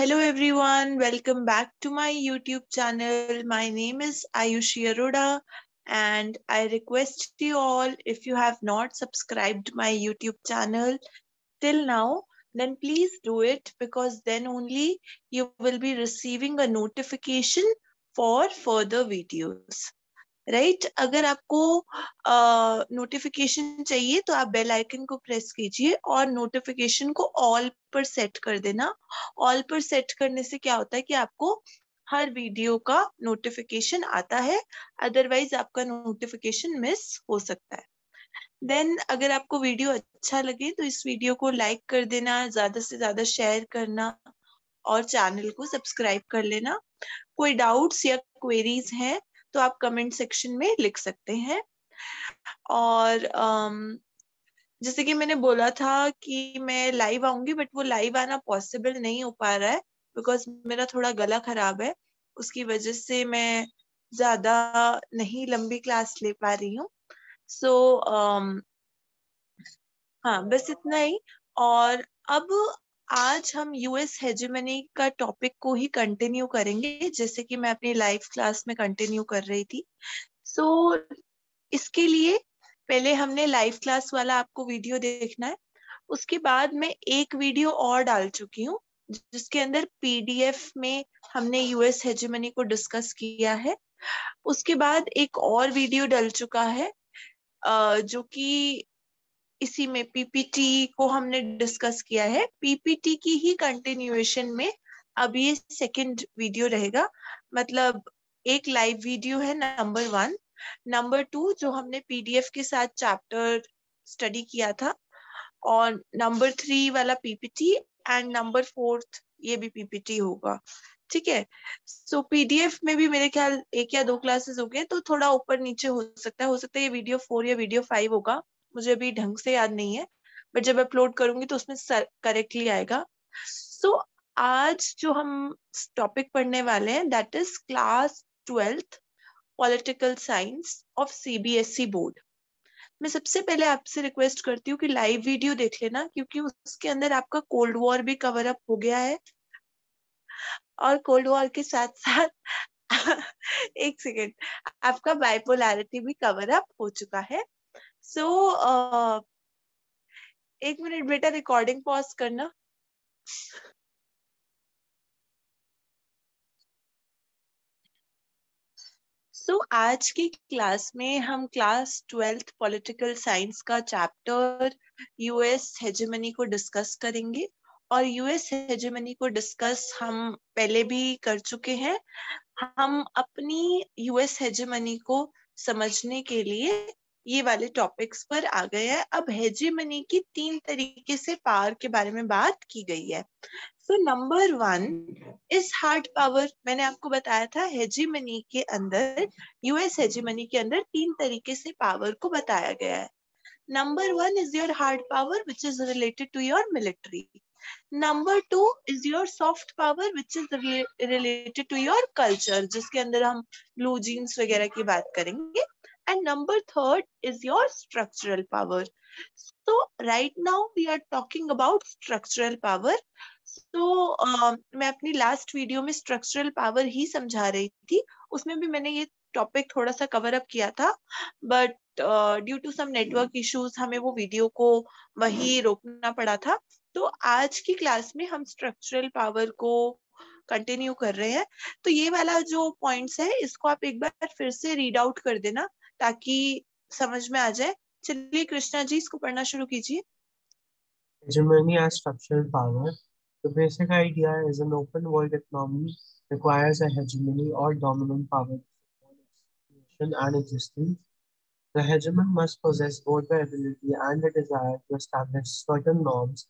Hello everyone, welcome back to my YouTube channel. My name is Ayushi Aroda and I request you all if you have not subscribed my YouTube channel till now, then please do it because then only you will be receiving a notification for further videos. Right right? अगर आपको notification uh, चाहिए तो आप bell icon को press कीजिए और notification को all पर सेट कर देना। ऑल पर सेट करने से क्या होता है कि आपको हर वीडियो का नोटिफिकेशन आता है। अदरवाइज़ आपका नोटिफिकेशन मिस हो सकता है। देन अगर आपको वीडियो अच्छा लगे तो इस वीडियो को लाइक कर देना ज़्यादा से ज़्यादा शेयर करना और चैनल को सब्सक्राइब कर लेना। कोई डाउट्स या क्वेरीज हैं तो आप कमेंट सेक्शन में लिख सकते हैं। और um, जैसे कि मैंने बोला था कि मैं लाइव आऊँगी बट वो लाइव आना पॉसिबल नहीं हो पा रहा है बिकॉज़ मेरा थोड़ा गला खराब है। उसकी वजह से मैं ज़्यादा नहीं लंबी क्लास ले पा रही हूँ। सो so, um, हाँ बस इतना ही। और अब आज हम यूएस हेजेमनी का टॉपिक को ही कंटिन्यू करेंगे जैसे कि मैं अपनी लाइव क्लास में कंटिन्यू कर रही थी। सो so, इसके लिए पहले हमने लाइव क्लास वाला आपको वीडियो देखना है। उसके बाद मैं एक वीडियो और डाल चुकी हूँ जिसके अंदर पीडीएफ में हमने यूएस हेजेमनी को डिस्कस किया है। उसके बाद एक और वीडियो डल चुका है जो कि इसी में पीपीटी को हमने डिस्कस किया है। पीपीटी की ही कंटिन्यूएशन में अब ये सेकंड वीडियो रहेगा। मतलब एक लाइव वीडियो है नंबर वन नंबर टू जो हमने पीडीएफ के साथ चैप्टर स्टडी किया था। और नंबर थ्री वाला पीपीटी एंड नंबर फोर्थ ये भी पीपीटी होगा। ठीक है? सो पीडीएफ में भी मेरे ख्याल एक या दो क्लासेस हो गए तो थोड़ा ऊपर नीचे हो सकता है। हो सकता है ये वीडियो फोर या वीडियो फाइव होगा। मुझे अभी ढंग से याद नहीं है बट जब अपलोड करूँगी तो उसमें करेक्टली आएगा। सो so, आज जो हम टॉपिक पढ़ने वाले हैं that is class twelfth political science of CBSE board मैं सबसे पहले आपसे रिक्वेस्ट करती हूँ कि लाइव वीडियो देख लेना क्योंकि उसके अंदर आपका कोल्ड वॉर भी कवर अप हो गया है। और कोल्ड वॉर के साथ साथ एक सेकेंड आपका बाइपोलैरिटी भी कवर अप हो चुका है। सो so, uh, एक मिनट बेटा रिकॉर्डिंग पॉज करना। सो so, आज की क्लास में हम क्लास ट्वेल्थ पॉलिटिकल साइंस का चैप्टर यूएस हेजेमनी को डिस्कस करेंगे। और यूएस हेजेमनी को डिस्कस हम पहले भी कर चुके हैं। हम अपनी यूएस हेजेमनी को समझने के लिए ये वाले टॉपिक्स पर आ गए हैं। अब हेजेमनी की तीन तरीके से पावर के बारे में बात की गई है। So number one is hard power मैंने आपको बताया था हेजेमनी के अंदर यूएस हेजेमनी के अंदर तीन तरीके से पावर को बताया गया है। Number one is your hard power which is related to your military number two is your soft power which is related to your culture जिसके अंदर हम ब्लू जीन्स वगैरह की बात करेंगे। And number third is your structural power. So right now we are talking about structural power. So uh, मैं अपनी last video में स्ट्रक्चरल पावर ही समझा रही थी। उसमें भी मैंने ये टॉपिक थोड़ा सा कवर अप किया था। But due to some network issues हमें वो वीडियो को वही रोकना पड़ा था। तो आज की क्लास में हम स्ट्रक्चरल पावर को कंटिन्यू कर रहे हैं। तो ये वाला जो पॉइंट्स है इसको आप एक बार फिर से रीड आउट कर देना। ताकि समझ में आ जाए चलिए कृष्णा जी इसको पढ़ना शुरू कीजिए Hegemony as structural power. The basic idea is an open world economy requires a hegemony or dominant power and existence. The hegemon must possess both the ability and the desire to establish certain norms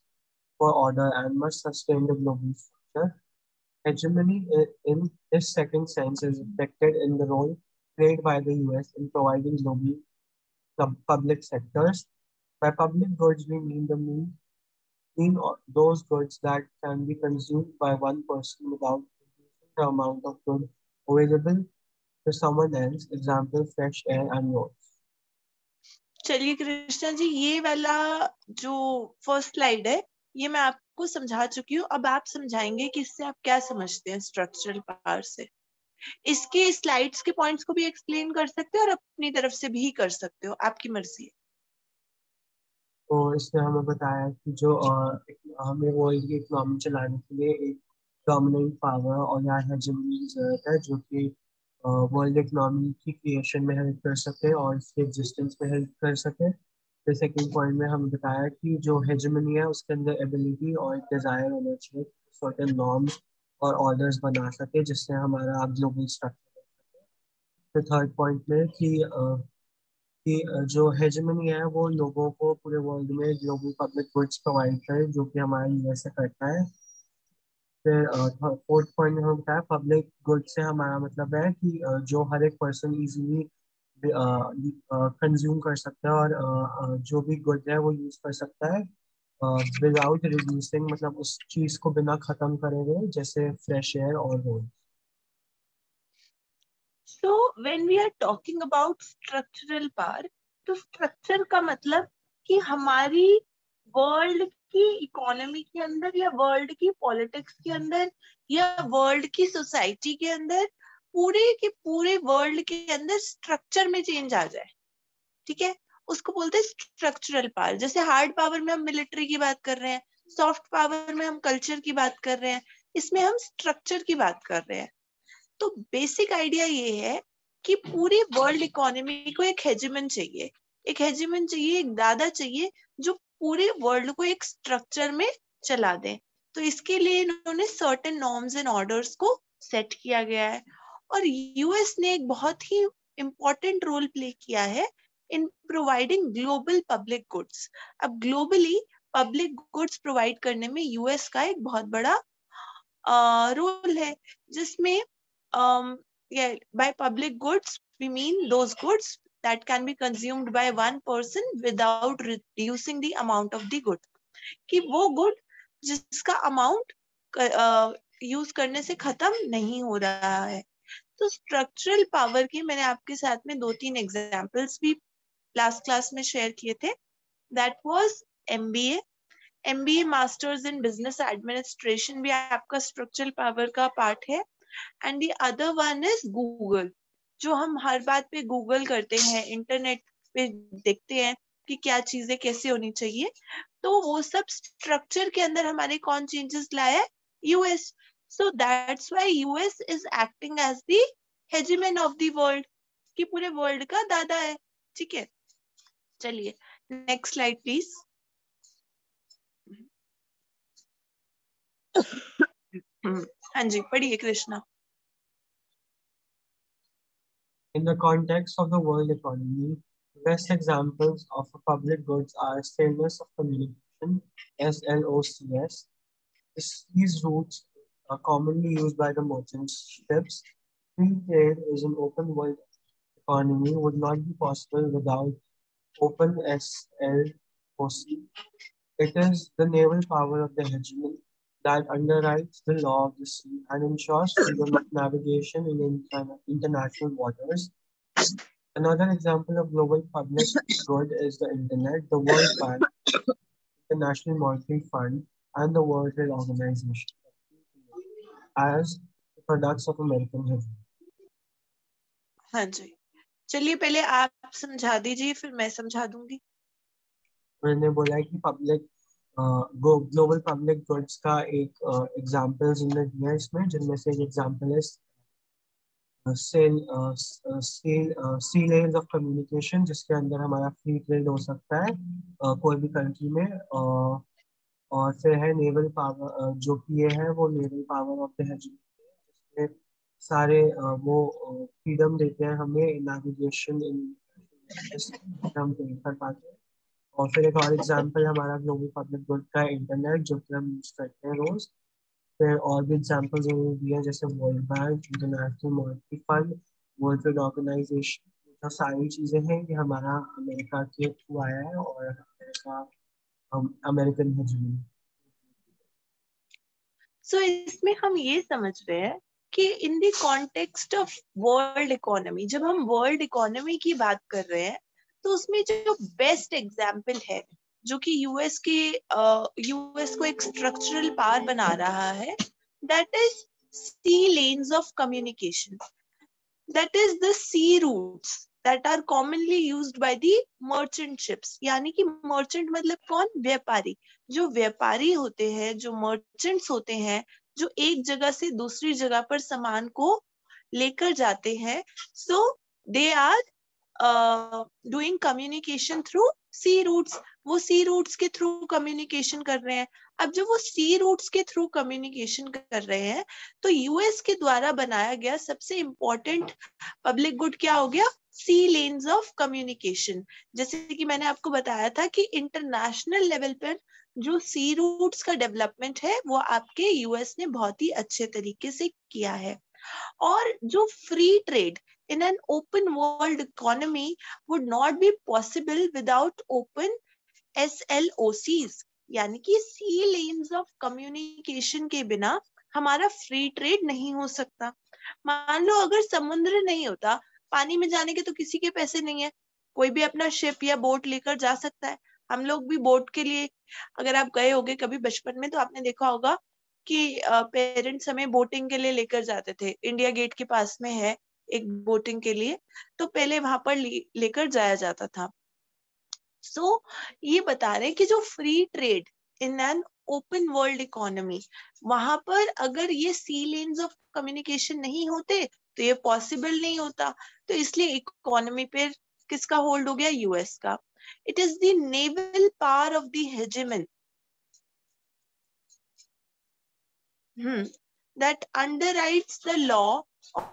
for order and must sustain the global structure. Hegemony in this second sense is reflected in the role played by the US in providing global public sectors. By public goods, we mean the mean, mean those goods that can be consumed by one person without reducing the amount of good available to someone else. Example, fresh air and roads. चलिए कृष्णा जी ये वाला जो first slide है ये मैं आपको समझा चुकी हूँ अब आप समझाएँगे कि इससे आप क्या समझते हैं स्ट्रक्चरल पावर से इसके स्लाइड्स के पॉइंट्स को भी एक्सप्लेन कर सकते हो और अपनी तरफ़ से भी कर सकते हो, आपकी मर्ज़ी है। तो इसने हमें बताया कि जो हमें वर्ल्ड की इकोनॉमी चलाने के लिए एक डोमिनेंट पावर और या हेजेमनी की ज़रूरत है, जो कि वर्ल्ड इकोनॉमी की क्रिएशन में हेल्प कर सके और इसके एग्जिस्टेंस में हेल्प कर सके। फिर सेकेंड पॉइंट में हमें बताया कि जो हेजमनी है उसके अंदर एबिलिटी और डिज़ायर होना चाहिए सर्टेन नॉर्म्स और ऑर्डर्स बना सके, जिससे हमारा ग्लोबल स्ट्रक्चर फिर थर्ड पॉइंट में कि कि जो हेजमनी है, वो लोगों को पूरे वर्ल्ड में ग्लोबल पब्लिक गुड्स प्रोवाइड करे, जो कि हमारा यूएसए करता है। फिर फोर्थ पॉइंट में बताया पब्लिक गुड्स से हमारा मतलब है कि जो हर एक पर्सन इजीली कंज्यूम कर सकता है और जो भी गुड है, वो यूज़ कर सकता है। विदाउट रिड्यूसिंग मतलब उस चीज़ को बिना खत्म करे हुए जैसे फ्रेश एयर और road so when we are talking about structural power तो स्ट्रक्चर का मतलब कि हमारी वर्ल्ड की इकोनॉमी के अंदर या वर्ल्ड की पॉलिटिक्स के अंदर या वर्ल्ड की सोसाइटी के अंदर, पूरे के पूरे वर्ल्ड के अंदर स्ट्रक्चर में चेंज आ जाए। ठीक है? उसको बोलते हैं स्ट्रक्चरल पावर जैसे हार्ड पावर में हम मिलिट्री की बात कर रहे हैं सॉफ्ट पावर में हम कल्चर की बात कर रहे हैं, इसमें हम स्ट्रक्चर की बात कर रहे हैं। तो बेसिक आइडिया ये है कि पूरी वर्ल्ड इकोनॉमी को एक हेजिमन चाहिए। एक हेजिमन चाहिए, एक दादा चाहिए, जो पूरे वर्ल्ड को एक स्ट्रक्चर में चला दे। तो इसके लिए इन्होंने सर्टेन नॉर्म्स एंड ऑर्डर्स को सेट किया गया है। और यूएस ने एक बहुत ही इम्पोर्टेंट रोल प्ले किया है in providing global public goods अब ग्लोबली पब्लिक गुड्स प्रोवाइड करने में यूएस का एक बहुत बड़ा रोल है, जिसमें by public goods we mean those goods that can be consumed by one person without reducing the amount of the good. कि वो गुड जिसका अमाउंट यूज़ करने से खत्म नहीं हो रहा है। तो स्ट्रक्चरल पावर की मैंने आपके साथ में दो तीन एग्जाम्पल्स भी लास्ट क्लास में शेयर किए थे that was MBA MBA masters in business administration भी आपका स्ट्रक्चरल पावर का पार्ट है and the other one is Google जो हम हर बात पे गूगल करते हैं इंटरनेट पे देखते हैं कि क्या चीज़ें कैसे होनी चाहिए। तो वो सब स्ट्रक्चर के अंदर हमारे कौन चेंजेस लाया US so that's why US is acting as the hegemon of the world, कि पूरे वर्ल्ड का दादा है, ठीक है? चलिए नेक्स्ट स्लाइड प्लीज हाँ जी पढ़िए Krishna In the context of the world economy, best examples of public goods are stainless of communication, SLOCS. These routes are commonly used by the merchant ships. Free trade is an open world economy would not be possible without open SLOC. It is the naval power of the hegemon that underwrites the law of the sea and ensures freedom of navigation in international waters. Another example of global public good is the internet, the World Bank, the National Monetary Fund, and the World Trade Organization as products of American history. हाँ जी चलिए पहले आप समझा दीजिए फिर मैं समझा दूँगी। मैंने बोला कि पब्लिक ग्लोबल पब्लिक गुड्स का एक एग्जांपल जिनमें दिया इसमें जिनमें से एक एग्जांपल है cell cell sea layers of communication जिसके अंदर हमारा फ्री ट्रेड हो सकता है uh, कोई भी कंट्री में uh, और फिर है नेवल पावर जो कि ये है वो नेवल पावर ऑफ़ द सारे वो फ्रीडम देते हैं हमें नेविगेशन इन हम कर पाते। हैं और फिर एक और एग्जांपल हमारा ग्लोबल पब्लिक गुड का इंटरनेट जो कि हम यूज़ करते हैं रोज। फिर और भी एग्जांपल्स उन्होंने दिए जैसे world bank international monetary fund world trade organisation जो सारी चीज़ें हैं ये हमारा अमेरिका के थ्रू आया है और America American hegemony so so, इसमें हम ये समझ रहे हैं कि in the context of world economy जब हम वर्ल्ड इकोनॉमी की बात कर रहे हैं तो उसमें जो बेस्ट एग्ज़ाम्पल है, जो कि यूएस के यूएस को एक स्ट्रक्चरल पावर बना रहा है that is sea lanes of communication that is the sea routes that are commonly use by the merchant ships यानी कि मर्चेंट मतलब कौन? व्यापारी। जो व्यापारी होते हैं, जो मर्चेंट्स होते हैं जो एक जगह से दूसरी जगह पर सामान को लेकर जाते हैं। So they are doing communication through sea routes वो सी रूट्स के थ्रू कम्युनिकेशन कर रहे हैं। अब जब वो सी रूट्स के थ्रू कम्युनिकेशन कर रहे हैं तो यूएस के द्वारा बनाया गया सबसे इम्पोर्टेंट पब्लिक गुड क्या हो गया? सी लेन्स ऑफ़ कम्युनिकेशन जैसे कि मैंने आपको बताया था कि इंटरनेशनल लेवल पर जो सी रूट्स का डेवलपमेंट है, वो आपके यूएस ने बहुत ही अच्छे तरीके से किया है। और जो free trade in an open world economy would not be possible without open SLOCs यानी कि सी लेन्स ऑफ़ कम्युनिकेशन के बिना हमारा फ्री ट्रेड नहीं हो सकता। मान लो अगर समुद्र नहीं होता, पानी में जाने के तो किसी के पैसे नहीं है। कोई भी अपना शिप या बोट लेकर जा सकता है। हम लोग भी बोट के लिए, अगर आप गए होगे कभी बचपन में तो आपने देखा होगा कि पेरेंट्स हमें बोटिंग के लिए लेकर जाते थे। इंडिया गेट के पास में है एक बोटिंग के लिए। तो पहले वहाँ पर लेकर जाया जाता था। सो so, ये बता रहे हैं कि जो free trade in an open world economy वहाँ पर अगर ये सी लेन्स ऑफ़ कम्युनिकेशन नहीं होते तो ये पॉसिबल नहीं होता। तो इसलिए इकोनॉमी पे किसका होल्ड हो गया? यूएस का। It is the naval power of the hmm, that underwrites the law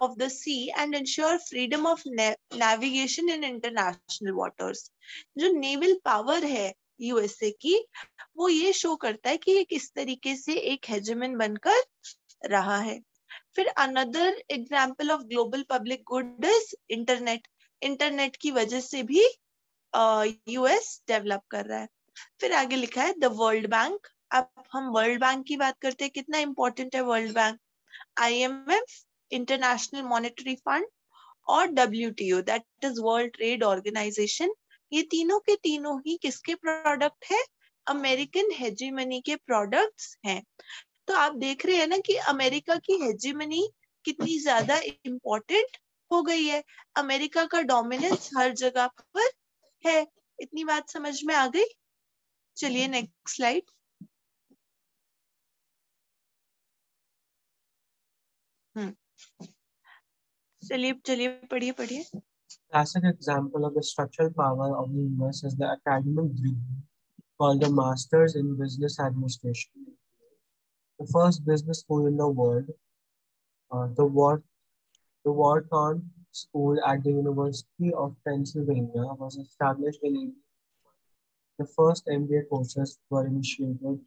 of the sea and ensure freedom of na, navigation in international waters. जो नेवल पावर है यूएसए की, वो ये शो करता है कि ये किस तरीके से एक हेजमन बनकर रहा है। फिर another example of global public good is internet internet की वजह से भी यूएस डेवलप कर रहा है। फिर आगे लिखा है द वर्ल्ड बैंक अब हम वर्ल्ड बैंक की बात करते हैं, कितना इंपॉर्टेंट है world bank IMF international monetary fund और W that is world trade organisation ये तीनों के तीनों ही किसके प्रोडक्ट है? अमेरिकन हेजीमनी के प्रोडक्ट्स हैं। तो आप देख रहे हैं ना कि अमेरिका की हेजीमनी कितनी ज़्यादा इम्पोर्टेंट हो गई है। अमेरिका का डोमिनेंस हर जगह पर है। इतनी बात समझ में आ गई? चलिए next slide hmm. चलिए चलिए पढ़िए पढ़िए Classic example of the structural power of the US is the academic degree called the Masters in Business Administration. The first business school in the world, uh, the Wharton the Wharton School at the University of Pennsylvania was established in 1881. The first MBA courses were initiated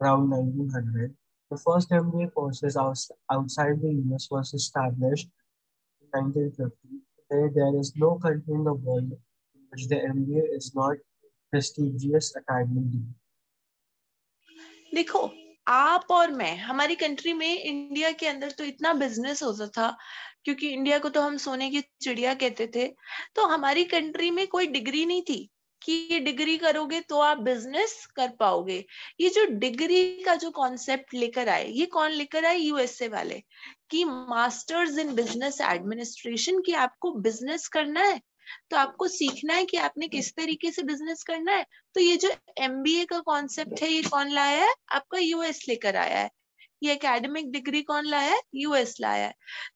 around 1900 The first MBA courses outside the US was established in 1950. Today, there is no country in the world in which the MBA is not prestigious academic degree. देखो आप और मैं हमारी country में India के अंदर तो इतना बिज़नेस होता था क्योंकि इंडिया को तो हम सोने की चिड़िया कहते थे तो हमारी कंट्री में कोई डिग्री नहीं थी कि ये डिग्री करोगे तो आप बिज़नेस कर पाओगे ये जो डिग्री का जो कॉन्सेप्ट लेकर आए ये कौन लेकर आए यूएसए वाले कि मास्टर्स इन बिज़नेस एडमिनिस्ट्रेशन की आपको बिज़नेस करना है तो आपको सीखना है कि आपने किस तरीके से बिज़नेस करना है। तो ये जो एमबीए का कॉन्सेप्ट है, ये कौन लाया है? आपका यूएस लेकर आया है। ये एकेडमिक डिग्री कौन लाया है? यूएस लाया है।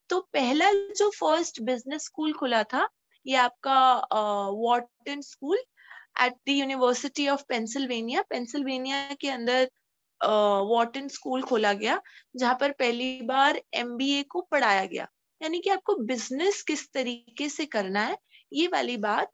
तो पहला जो फ़र्स्ट बिज़नेस स्कूल खुला था, ये आपका Wharton School at the University of Pennsylvania Pennsylvania के अंदर वॉटन स्कूल खोला गया, जहाँ पर पहली बार एमबीए को पढ़ाया गया। यानी कि आपको बिज़नेस किस तरीके से करना है, ये वाली बात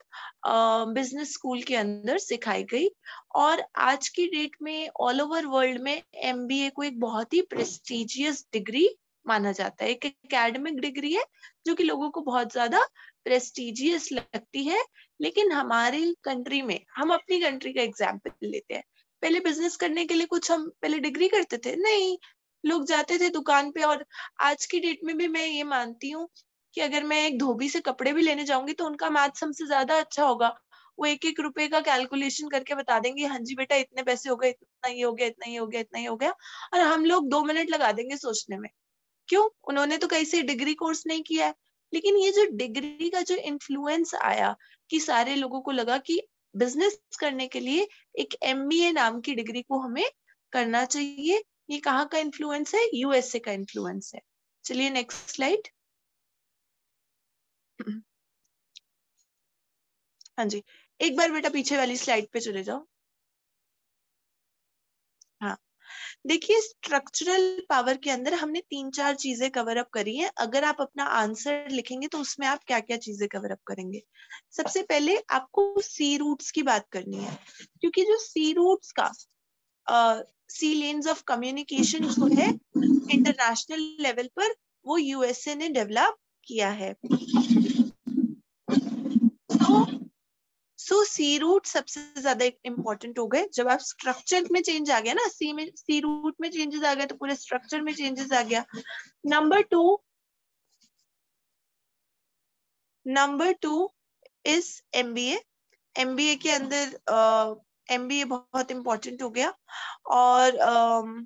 बिज़नेस स्कूल के अंदर सिखाई गई। और आज की डेट में ऑल ओवर वर्ल्ड में एमबीए को एक बहुत ही प्रेस्टिजियस डिग्री माना जाता है। एक एकेडमिक डिग्री है, जो कि लोगों को बहुत ज़्यादा प्रेस्टिजियस लगती है। लेकिन हमारी कंट्री में, हम अपनी कंट्री का एग्ज़ाम्पल लेते हैं। पहले बिज़नेस करने के लिए कुछ हम पहले डिग्री करते थे? नहीं। लोग जाते थे दुकान पे और आज की डेट में भी मैं ये मानती हूँ कि अगर मैं एक धोबी से कपड़े भी लेने जाऊँगी तो उनका मैथ्स हमसे ज़्यादा अच्छा होगा। वो एक एक रुपए का कैलकुलेशन करके बता देंगे हाँ जी बेटा, इतने पैसे हो गए, इतना ही हो गया, इतना ही हो गया, इतना ही हो गया और हम लोग दो मिनट लगा देंगे सोचने में। क्यों? उन्होंने तो कहीं से डिग्री कोर्स नहीं किया है। लेकिन ये जो डिग्री का जो इन्फ्लुएंस आया कि सारे लोगों को लगा कि बिज़नेस करने के लिए एक एम नाम की डिग्री को हमें करना चाहिए। ये कहाँ का इन्फ्लुएंस है? यूएसए का इन्फ्लुएंस है। चलिए नेक्स्ट स्लाइड हाँ जी। एक बार बेटा पीछे वाली स्लाइड पे चले जाओ हाँ देखिए स्ट्रक्चरल पावर के अंदर हमने तीन चार चीज़ें कवर अप करी हैं। अगर आप अपना आंसर लिखेंगे तो उसमें आप क्या क्या चीज़ें कवर अप करेंगे? सबसे पहले आपको सी रूट्स की बात करनी है, क्योंकि जो सी रूट्स का सी लेन्स ऑफ़ कम्युनिकेशन जो है इंटरनेशनल लेवल पर वो यूएसए ने डेवलप किया है तो सो सी रूट सबसे ज़्यादा इंपॉर्टेंट हो गए। जब आप स्ट्रक्चर में चेंज आ गया ना सी में सी रूट में चेंजेस आ गया तो पूरे स्ट्रक्चर में चेंजेस आ गया। Number two number two is MBA MBA के अंदर एमबीए बहुत इंपॉर्टेंट हो गया। और uh,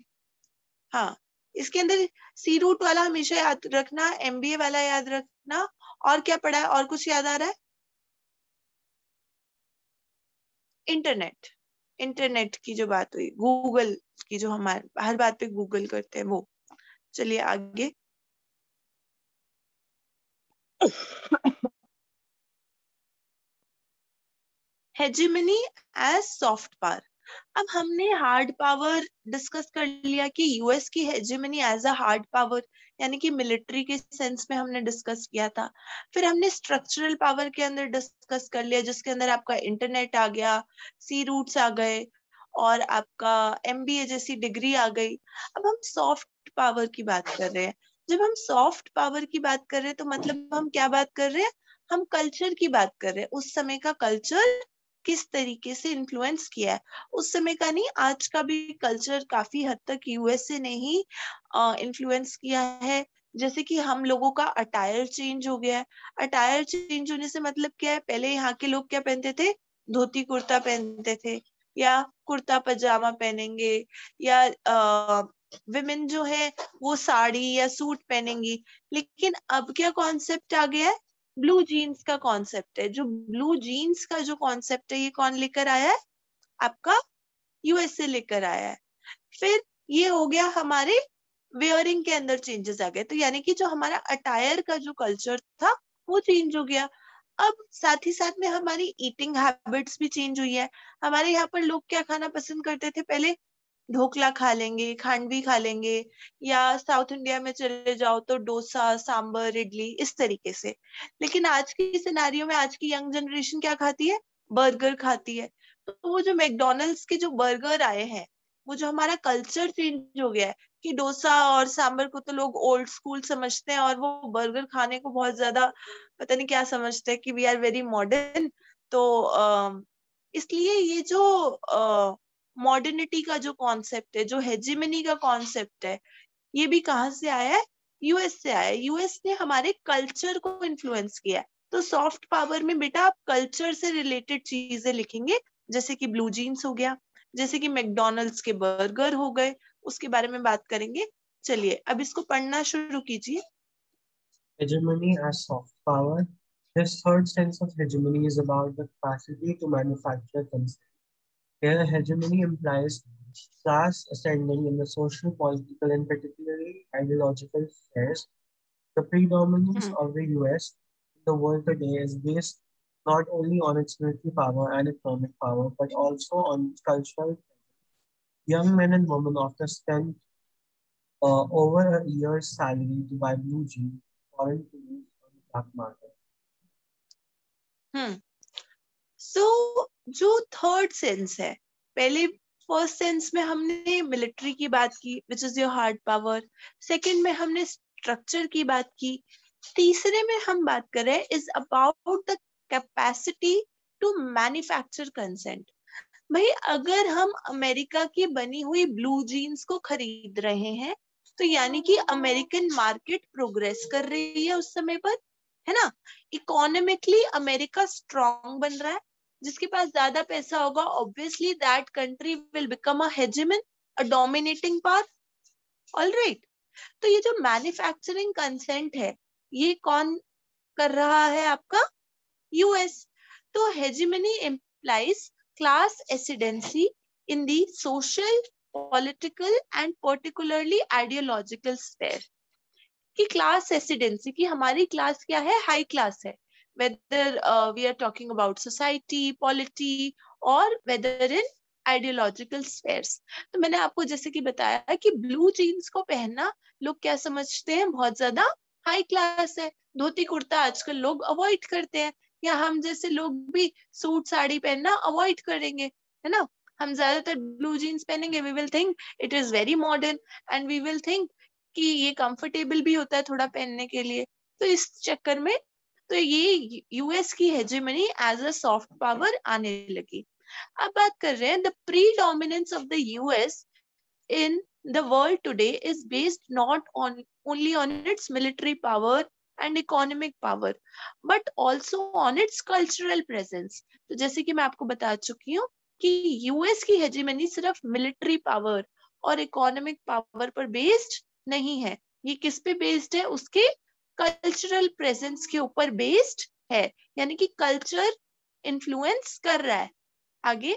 हाँ इसके अंदर सी रूट वाला हमेशा याद रखना एमबीए वाला याद रखना। और क्या पढ़ा है? और कुछ याद आ रहा है? इंटरनेट इंटरनेट की जो बात हुई गूगल की जो हमारे, हर बात पे गूगल करते हैं वो। चलिए आगे। हेजिमनी एज सॉफ्ट पावर अब हमने हार्ड पावर डिस्कस कर लिया कि यूएस की hegemony as a hard power यानी कि मिलिट्री के सेंस में हमने डिस्कस किया था। फिर हमने स्ट्रक्चरल पावर के अंदर डिस्कस कर लिया, जिसके अंदर आपका इंटरनेट आ गया सी रूट्स आ गए, और आपका एमबीए जैसी डिग्री आ गई। अब हम सॉफ्ट पावर की बात कर रहे हैं। जब हम सॉफ्ट पावर की बात कर रहे हैं तो मतलब हम क्या बात कर रहे हैं? हम कल्चर की बात कर रहे हैं। उस समय का कल्चर किस तरीके से इन्फ्लुएंस किया है। उस समय का नहीं, आज का भी कल्चर काफ़ी हद तक यूएसए ने ही इन्फ्लुएंस किया है। जैसे कि हम लोगों का अटायर चेंज हो गया है। अटायर चेंज होने से मतलब क्या है, पहले यहाँ के लोग क्या पहनते थे? धोती कुर्ता पहनते थे या कुर्ता पजामा पहनेंगे या विमेन जो है वो साड़ी या सूट पहनेंगी। लेकिन अब क्या कॉन्सेप्ट आ गया है? ब्लू जीन्स का कॉन्सेप्ट है। जो ब्लू जीन्स का जो कॉन्सेप्ट है, ये कौन लेकर आया है? आपका यूएसए लेकर आया है। फिर ये हो गया हमारे वेयरिंग के अंदर चेंजेस आ गए। तो यानी कि जो हमारा अटायर का जो कल्चर था, वो चेंज हो गया। अब साथ ही साथ में हमारी ईटिंग हैबिट्स भी चेंज हुई है। हमारे यहाँ पर लोग क्या खाना पसंद करते थे? पहले ढोकला खा लेंगे, खांडवी खा लेंगे या साउथ इंडिया में चले जाओ तो डोसा सांबर इडली इस तरीके से। लेकिन आज की सिनारियों में आज की यंग जनरेशन क्या खाती है? बर्गर खाती है। तो वो जो मैकडोनल्ड्स के जो बर्गर आए हैं, वो जो हमारा कल्चर चेंज हो गया है कि डोसा और सांबर को तो लोग ओल्ड स्कूल समझते हैं और वो बर्गर खाने को बहुत ज़्यादा पता नहीं क्या समझते हैं कि वी आर वेरी मॉडर्न तो इसलिए ये जो मॉडर्निटी का जो कॉन्सेप्ट है, जो हेजिमनी का कॉन्सेप्ट है, ये भी कहाँ से आया है? यूएस से आया यूएस ने हमारे कल्चर को इन्फ्लुएंस किया है। तो सॉफ्ट पावर में बेटा आप कल्चर से रिलेटेड चीज़ें लिखेंगे, जैसे कि ब्लू जीन्स हो गया, जैसे कि मैकडोनल्ड्स के बर्गर हो गए, उसके बारे में बात करेंगे। चलिए, अब इसको पढ़ना शुरू कीजिए। Hegemony as soft power. This third sense of hegemony is about the capacity to manufacture things Here, hegemony implies class ascending in the social, political, and particularly ideological spheres. The predominance mm. of the US in the world today is based not only on its military power and economic power, but also on its cultural. Young men and women often spend uh, over a year's salary to buy blue jeans, foreign tools on the black market. Hmm. so, जो third sense है पहले first sense में हमने military की बात की which is your hard power second में हमने स्ट्रक्चर की बात की. तीसरे में हम बात कर रहे हैं is about the capacity to manufacture consent भाई अगर हम अमेरिका की बनी हुई ब्लू जीन्स को खरीद रहे हैं तो यानी कि अमेरिकन मार्केट प्रोग्रेस कर रही है उस समय पर है ना? इकोनॉमिकली अमेरिका स्ट्रांग बन रहा है जिसके पास ज़्यादा पैसा होगा obviously that country will become a hegemon a dominating power all right तो ये जो मैन्युफैक्चरिंग कंसेंट है, ये कौन कर रहा है आपका? यूएस तो hegemony implies class ascendancy in the social, political and particularly ideological sphere. कि क्लास एसिडेंसी की हमारी क्लास क्या है? हाई क्लास है। Whether we are talking about society polity और वेदर इन आइडियोलॉजिकल स्पेयर्स तो मैंने आपको जैसे कि बताया कि ब्लू जीन्स को पहनना लोग क्या समझते हैं? बहुत ज़्यादा हाई क्लास है। धोती कुर्ता आजकल लोग अवॉइड करते हैं। या हम जैसे लोग भी सूट, साड़ी पहनना अवॉइड करेंगे, है ना? हम ज़्यादातर ब्लू जीन्स पहनेंगे। We will think it is very modern and we will think कि ये कंफर्टेबल भी होता है थोड़ा पहनने के लिए। तो इस चक्कर में तो ये यूएस की hegemony as a soft power आने लगी। अब बात कर रहे हैं the predominance of the US in the world today is based not on only on its military power and economic power but also on its cultural presence तो जैसे कि मैं आपको बता चुकी हूँ कि यूएस की हेजीमनी सिर्फ़ मिलिट्री पावर और इकोनॉमिक पावर पर बेस्ड नहीं है। ये किस पे बेस्ड है? उसके कल्चरल प्रेजेंस के ऊपर बेस्ड है, यानी कि कल्चर इन्फ्लुएंस कर रहा है। आगे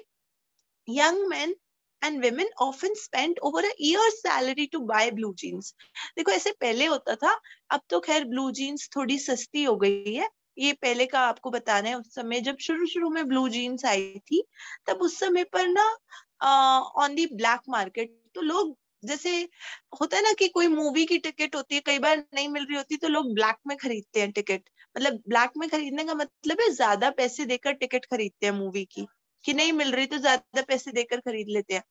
young man and often spend over a year's salary to buy blue jeans. देखो, ऐसे पहले होता था, अब तो खैर ब्लू जीन्स थोड़ी सस्ती हो गई है। ये पहले का आपको बता रहे हैं, उस समय जब शुरू शुरू में ब्लू जीन्स आई थी, तब उस समय पर ना ऑन दी ब्लैक मार्केट तो लोग जैसे होता है ना कि कोई मूवी की टिकट होती है कई बार नहीं मिल रही होती तो लोग ब्लैक में खरीदते हैं टिकट मतलब ब्लैक में खरीदने का मतलब है ज़्यादा पैसे देकर टिकट खरीदते हैं मूवी की। कि नहीं मिल रही तो ज़्यादा पैसे देकर खरीद लेते हैं।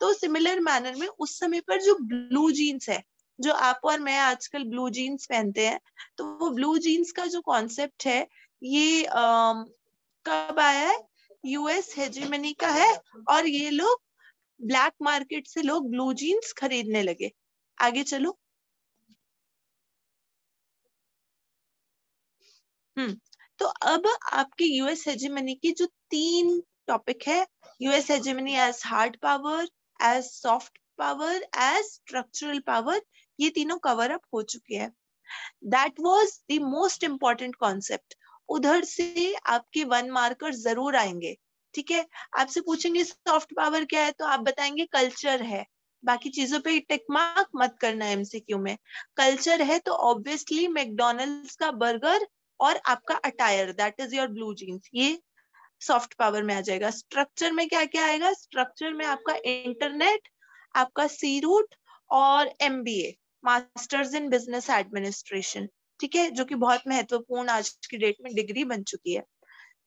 तो सिमिलर मैनर में उस समय पर जो ब्लू जीन्स है जो आप और मैं आजकल ब्लू जीन्स पहनते हैं तो वो ब्लू जीन्स का जो कॉन्सेप्ट है ये आ, कब आया है? यूएस हेजीमनी का है और ये लोग ब्लैक मार्केट से लोग ब्लू जीन्स खरीदने लगे। आगे चलो। हम्म तो अब आपके यूएस हेजेमनी की जो तीन टॉपिक है US hegemony as hard power as soft power as structural power ये तीनों कवर अप हो चुके हैं। That was the most important concept उधर से आपके वन मार्कर ज़रूर आएँगे। ठीक है? आपसे पूछेंगे सॉफ्ट पावर क्या है तो आप बताएँगे कल्चर है। बाकी चीज़ों पे टिक मार्क मत करना एमसीक्यू में। कल्चर है तो ऑब्वियसली मैकडोनल्ड्स का बर्गर और आपका attire that is your blue jeans ये सॉफ्ट पावर में आ जाएगा। स्ट्रक्चर में क्या क्या आएगा? स्ट्रक्चर में आपका इंटरनेट आपका सी रूट और M B A masters in business administration ठीक है? जो कि बहुत महत्वपूर्ण आज की डेट में डिग्री बन चुकी है।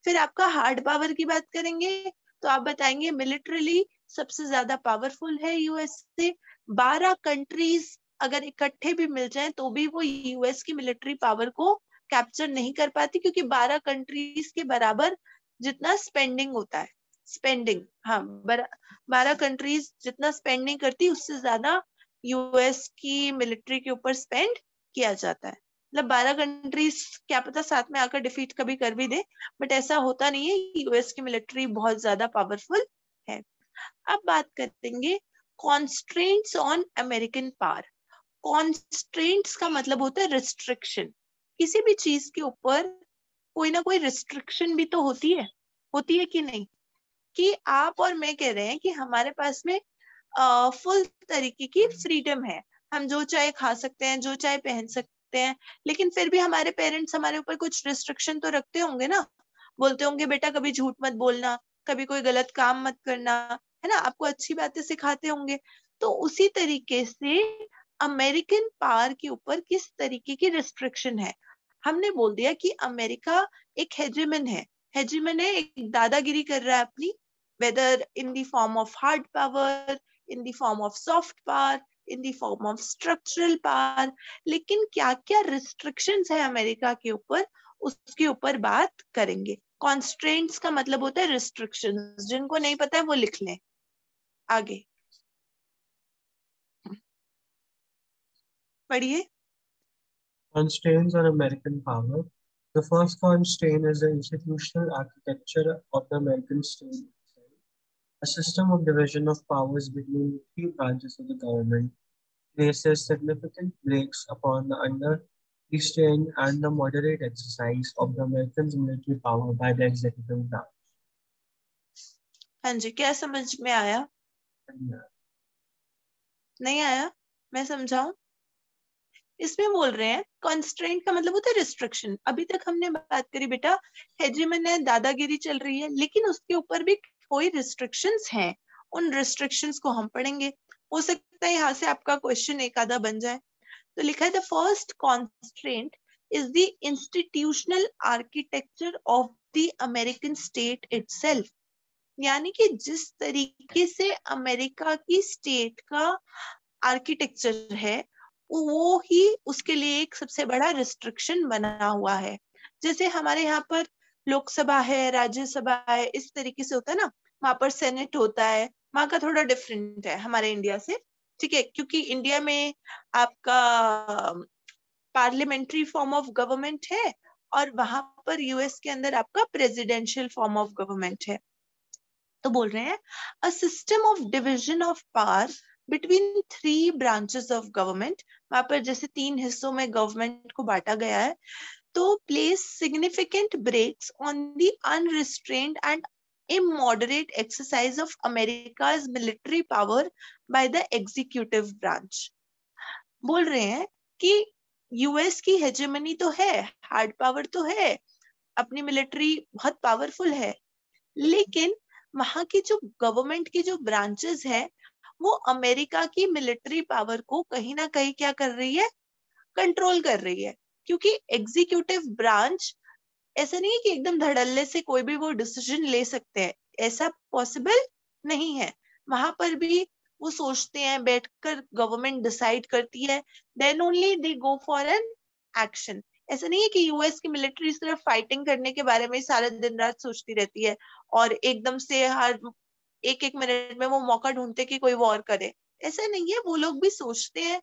फिर आपका हार्ड पावर की बात करेंगे तो आप बताएँगे मिलिट्रली सबसे ज़्यादा पावरफुल है यूएस से बारह कंट्रीज़ अगर इकट्ठे भी मिल जाएँ तो भी वो यूएस की मिलिट्री पावर को कैप्चर नहीं कर पाती, क्योंकि बारह कंट्रीज़ के बराबर जितना स्पेंडिंग होता है स्पेंडिंग हाँ बारह कंट्रीज़ जितना स्पेंडिंग करती, उससे ज़्यादा यूएस की मिलिट्री के ऊपर स्पेंड किया जाता है। मतलब बारह कंट्रीज़ क्या पता साथ में आकर डिफीट कभी कर भी दे बट ऐसा होता नहीं है यूएस की मिलिट्री बहुत ज़्यादा पावरफुल है। अब बात करेंगे constraints on American power constraints का मतलब होता है रिस्ट्रिक्शन किसी भी चीज़ के ऊपर कोई ना कोई रिस्ट्रिक्शन भी तो होती है होती है कि नहीं? कि आप और मैं कह रहे हैं कि हमारे पास में फुल तरीके की फ्रीडम है। हम जो चाहे खा सकते हैं, जो चाहे पहन सकते हैं। लेकिन फिर भी हमारे पेरेंट्स हमारे ऊपर कुछ रिस्ट्रिक्शन तो रखते होंगे ना। बोलते होंगे, बेटा, कभी झूठ मत बोलना, कभी कोई गलत काम मत करना। है ना? आपको अच्छी बातें सिखाते होंगे। तो उसी तरीके से अमेरिकन पार के ऊपर किस तरीके की रिस्ट्रिक्शन है? हमने बोल दिया कि अमेरिका एक हेजिमन है। हेजिमन है, एक दादागिरी कर रहा है अपनी whether in the form of hard power in the form of soft power in the form of structural power लेकिन क्या क्या रिस्ट्रिक्शंस है अमेरिका के ऊपर उसके ऊपर बात करेंगे कॉन्स्ट्रेंट्स का मतलब होता है रिस्ट्रिक्शन जिनको नहीं पता है वो लिख लें आगे पढ़िए constraints on American power. The first constraint is the institutional architecture of the American state a system of division of powers between the three branches of the government places significant brakes upon the under-restrained and the moderate exercise of the American military power by the executive branch. हाँ जी क्या समझ में आया नहीं आया मैं समझाऊं इसमें बोल रहे हैं कॉन्स्ट्रेंट का मतलब होता है रिस्ट्रिक्शन अभी तक हमने बात करी बेटा हेजिमन है दादागिरी चल रही है लेकिन उसके ऊपर भी कोई रिस्ट्रिक्शंस हैं, उन रिस्ट्रिक्शंस को हम पढ़ेंगे। हो सकता है यहाँ से आपका क्वेश्चन एक आधा बन जाए। तो लिखा है the first constraint is the institutional architecture of the American state itself यानी कि जिस तरीके से अमेरिका की स्टेट का आर्किटेक्चर है, वो ही उसके लिए एक सबसे बड़ा रिस्ट्रिक्शन बना हुआ है। जैसे हमारे यहाँ पर लोकसभा है, राज्यसभा है, इस तरीके से होता है ना, वहाँ पर सेनेट होता है, वहाँ का थोड़ा डिफरेंट है हमारे इंडिया से, ठीक है? क्योंकि इंडिया में आपका पार्लियामेंट्री फॉर्म ऑफ़ गवर्नमेंट है और वहाँ पर यूएस के अंदर आपका प्रेसिडेंशियल फॉर्म ऑफ़ गवर्नमेंट है। तो बोल रहे हैं a system of division of power between three branches of government वहाँ पर जैसे तीन हिस्सों में गवर्नमेंट को बांटा गया है to place significant brakes on the unrestrained and immoderate exercise of America's military power by the executive branch. बोल रहे हैं कि यूएस की हेजेमनी तो है हार्ड पावर तो है अपनी मिलिट्री बहुत पावरफुल है लेकिन वहाँ की जो गवर्नमेंट की जो ब्रांचेस है वो अमेरिका की मिलिट्री पावर को कहीं ना कहीं क्या कर रही है कंट्रोल कर रही है क्योंकि एग्जीक्यूटिव ब्रांच ऐसा नहीं है कि एकदम धड़ल्ले से कोई भी वो डिसीज़न ले सकते हैं। ऐसा पॉसिबल नहीं है। वहाँ पर भी वो सोचते हैं, बैठकर गवर्नमेंट डिसाइड करती है then only they go for an action ऐसा नहीं है कि यूएस की मिलिट्री सिर्फ़ फाइटिंग करने के बारे में सारा दिन रात सोचती रहती है और एकदम से हर एक एक मिनट में वो मौका ढूंढते कि कोई वॉर करे। ऐसा नहीं है। वो लोग भी सोचते हैं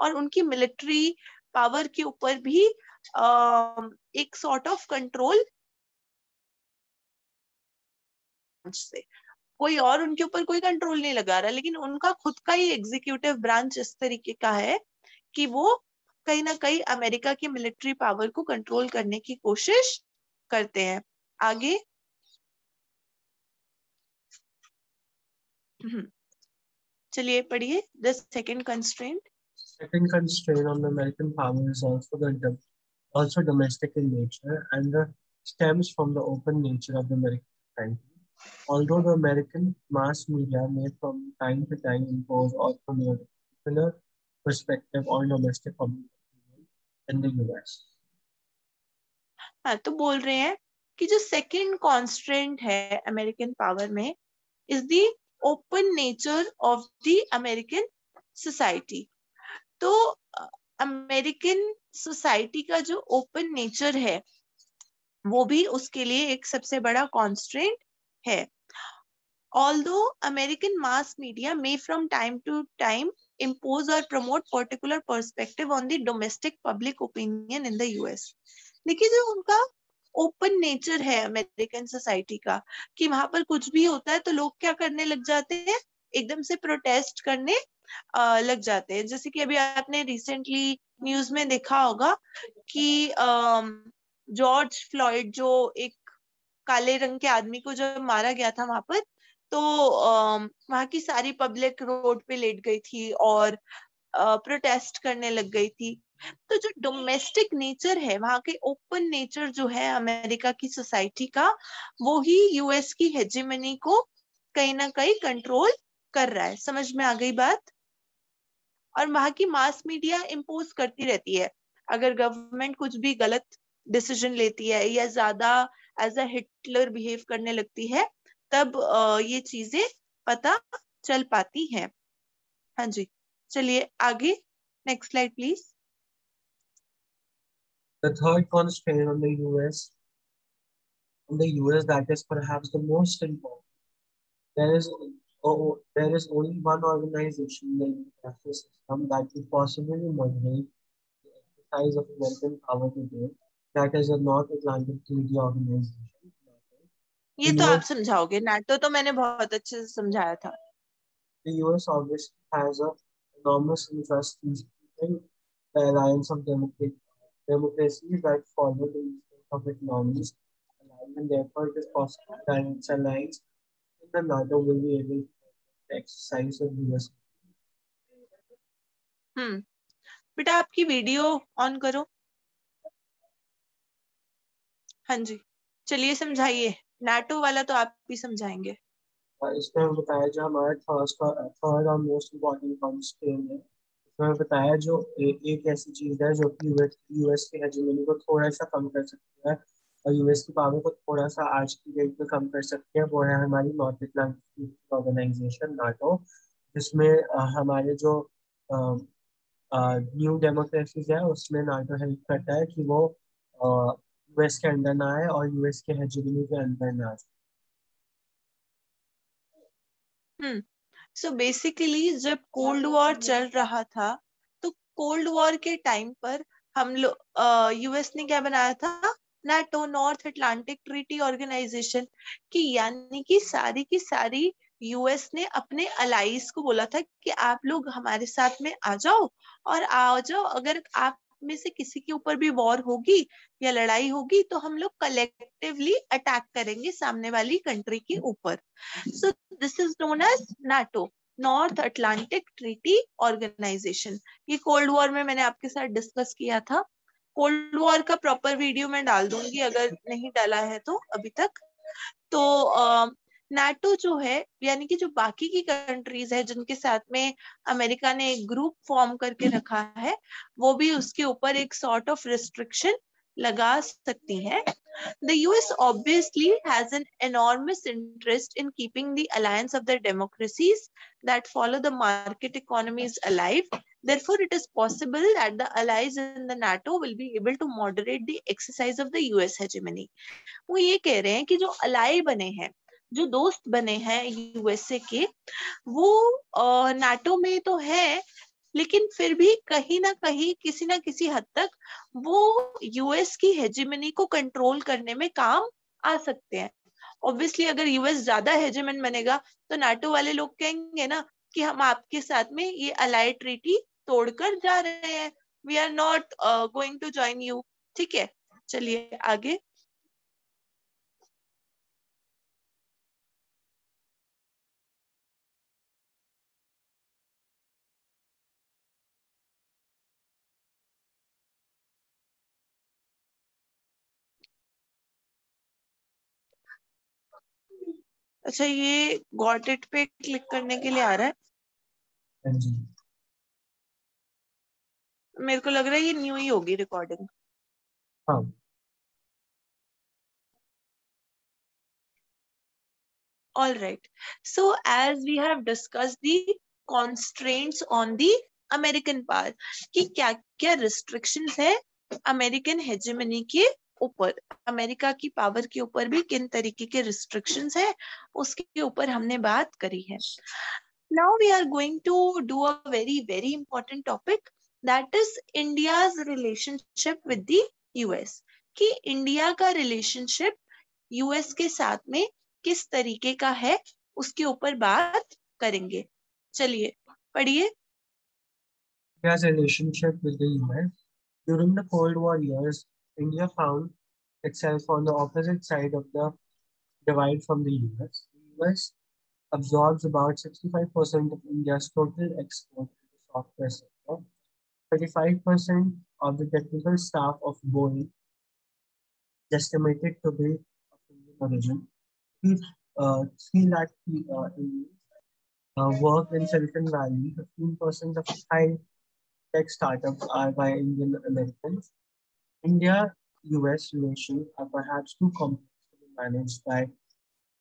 और उनकी मिलिट्री पावर के ऊपर भी आ, एक सॉर्ट ऑफ़ कंट्रोल से। कोई और उनके ऊपर कोई कंट्रोल नहीं लगा रहा लेकिन उनका खुद का ही एग्जीक्यूटिव ब्रांच इस तरीके का है कि वो कहीं ना कहीं अमेरिका की मिलिट्री पावर को कंट्रोल करने की कोशिश करते हैं। आगे। हम्म। चलिए पढ़िए। The second constraint Second constraint on the American power is also the also domestic in nature and the stems from the open nature of the American society. Although the American mass media may from time to time impose or promote a particular perspective on domestic public in the US. हाँ तो बोल रहे हैं कि जो second constant है American power में is the open nature of the American society तो अमेरिकन सोसाइटी का जो ओपन नेचर है, वो भी उसके लिए एक सबसे बड़ा कॉन्स्टेंट है। Although American mass media may from time to time impose और promote particular perspective on the domestic public opinion in the US देखिए, जो उनका ओपन नेचर है अमेरिकन सोसाइटी का, कि वहाँ पर कुछ भी होता है तो लोग क्या करने लग जाते हैं? एकदम से प्रोटेस्ट करने लग जाते हैं। जैसे कि अभी आपने रिसेंटली न्यूज़ में देखा होगा कि जॉर्ज फ्लॉइड जो एक काले रंग के आदमी को जब मारा गया था वहाँ पर तो वहाँ की सारी पब्लिक रोड पे लेट गई थी और प्रोटेस्ट करने लग गई थी। तो जो डोमेस्टिक नेचर है, वहाँ के ओपन नेचर जो है अमेरिका की सोसाइटी का, वो ही यूएस की हेजिमनी को कहीं ना कहीं कंट्रोल कर रहा है। समझ में आ गई बात? और वहाँ की मास मीडिया इम्पोज करती रहती है अगर गवर्नमेंट कुछ भी गलत डिसीज़न लेती है या ज़्यादा एज अ हिटलर बिहेव करने लगती है तब ये चीज़ें पता चल पाती हैं हाँ जी चलिए आगे next slide please The third constraint on the US, on the US that is perhaps the most important. There is oh, there is only one organization in the international system that could possibly moderate the exercise of American power today, that is a North Atlantic Treaty Organization. ये तो आप समझाओगे NATO तो मैंने बहुत अच्छे से समझाया था The US obviously has a enormous interest in keeping the alliance of democratic democracies that follow the of economies alive, and therefore it is possible that its allies in the NATO will be able to exercise of US. हम्म बेटा आपकी video on करो। हाँ जी। चलिए समझाइए। NATO वाला तो आप भी समझाएँगे। इसमें बताया जो हमारा थर्ड थर्ड और मोस्ट इम्पोर्टेंट कॉन्स्टेंट है। इसमें बताया जो ए, एक ऐसी चीज़ है जो कि यूएस के हेजेमनी को थोड़ा सा कम कर सकती है। और यूएस की पावर को थोड़ा सा आज की डेट में कम कर सकते हैं, वो है हमारी नॉर्थ अटलांटिक ऑर्गेनाइजेशन नाटो जिसमें हमारे जो न्यू डेमोक्रेसीज है, उसमें नाटो हेल्प करता है कि वो यूएस के अंदर ना आए और यूएस के हेजेमनी के अंदर ना आए। हम्म सो बेसिकली जब कोल्ड वॉर चल रहा था तो कोल्ड वॉर के टाइम पर हम लोग यूएस ने क्या बनाया था? NATO North Atlantic Treaty Organisation की यानी कि सारी की सारी यूएस ने अपने अलाइज को बोला था कि आप लोग हमारे साथ में आ जाओ और आ जाओ। अगर आप में से किसी के ऊपर भी वॉर होगी या लड़ाई होगी तो हम लोग कलेक्टिवली अटैक करेंगे सामने वाली कंट्री के ऊपर। So this is known as NATO North Atlantic Treaty Organisation ये कोल्ड वॉर में मैंने आपके साथ डिस्कस किया था। कोल्ड वॉर का प्रॉपर वीडियो मैं डाल दूँगी, अगर नहीं डाला है तो अभी तक। तो नाटो जो है, यानी कि जो बाकी की कंट्रीज़ है, जिनके साथ में अमेरिका ने एक ग्रुप फॉर्म करके रखा है, वो भी उसके ऊपर एक सॉर्ट ऑफ़ रिस्ट्रिक्शन लगा सकती है। The US obviously has an enormous interest in keeping the alliance of the democracies that follow the market economies alive therefore, it is possible that the allies in the nato will be able to moderate the exercise of the us hegemony. वो ये कह रहे हैं कि जो अलाई बने हैं, जो दोस्त बने हैं यूएसए के, वो नाटो में तो है लेकिन फिर भी कहीं ना कहीं किसी ना किसी हद तक वो यूएस की हेजिमनी को कंट्रोल करने में काम आ सकते हैं। ऑब्वियसली अगर यूएस ज़्यादा हेजिमन बनेगा तो नाटो वाले लोग कहेंगे ना कि हम आपके साथ में ये अलाई ट्रीटी तोड़कर जा रहे हैं। We are not going to join you ठीक है, चलिए आगे। अच्छा ये गॉट इट पे क्लिक करने के लिए आ रहा है हाँ मेरे को लग रहा है ये न्यू ही होगी रिकॉर्डिंग हाँ all right so as we have discussed the constraints on the american power कि क्या क्या restrictions है अमेरिकन हेजेमनी के ऊपर, अमेरिका की पावर के ऊपर भी किन तरीके के रिस्ट्रिक्शंस है, उसके ऊपर हमने बात करी है। Now we are going to do a very very important topic that is India's relationship with the US कि इंडिया का रिलेशनशिप यूएस के साथ में किस तरीके का है, उसके ऊपर बात करेंगे। चलिए, पढ़िए। India's relationship with the US during the Cold War years India found itself on the opposite side of the divide from the US. The US absorbs about 65% of India's total export to the software sector. 35% of the technical staff of Boeing is estimated to be of Indian origin. Three, uh, three lakh uh, uh, work in Silicon Valley. 15% of high tech startups are by Indian Americans. India-US relations are perhaps too complex to be managed by a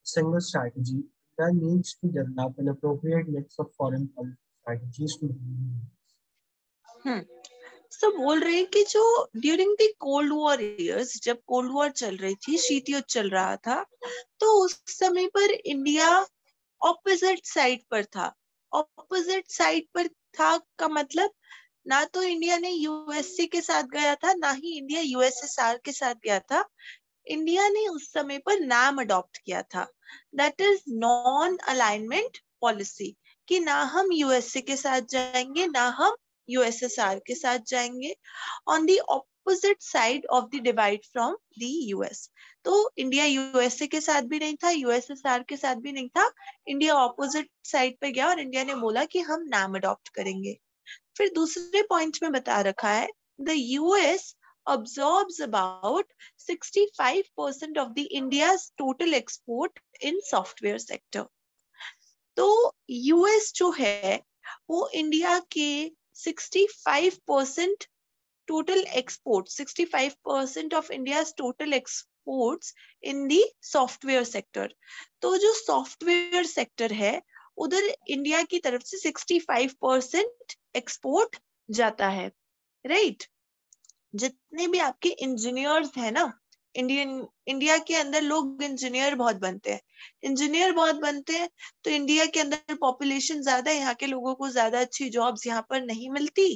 single strategy. India needs to develop an appropriate mix of foreign policy strategies to hmm. so, बोल रहे हैं कि जो during the cold war years जब cold war चल रही थी शीत युद्ध चल रहा था तो उस समय पर इंडिया ऑपोजिट साइड पर था ऑपोजिट साइड पर था का मतलब ना तो इंडिया ने यूएसए के साथ गया था, ना ही इंडिया यूएसएसआर के साथ गया था। इंडिया ने उस समय पर नाम अडॉप्ट किया था। That is non alignment policy कि ना हम यूएसए के साथ जाएँगे, ना हम यूएसएसआर के साथ जाएँगे। On the opposite side of the divide from the US तो इंडिया यूएसए के साथ भी नहीं था, यूएसएसआर के साथ भी नहीं था। इंडिया ऑपोजिट साइड पे गया और इंडिया ने बोला कि हम नाम अडॉप्ट करेंगे। फिर दूसरे पॉइंट में बता रखा है the US absorbs about 65% of the India's total export in software sector. तो यूएस जो है, वो इंडिया के 65 percent total export 65 percent of India total exports in the software sector तो जो सॉफ्टवेयर सेक्टर है उधर इंडिया की तरफ़ से 65 परसेंट एक्सपोर्ट जाता है राइट? जितने भी आपके इंजीनियर्स हैं ना इंडियन इंडिया के अंदर लोग इंजीनियर बहुत बनते हैं इंजीनियर बहुत बनते हैं तो इंडिया के अंदर पॉपुलेशन ज़्यादा यहाँ के लोगों को ज़्यादा अच्छी जॉब्स यहाँ पर नहीं मिलती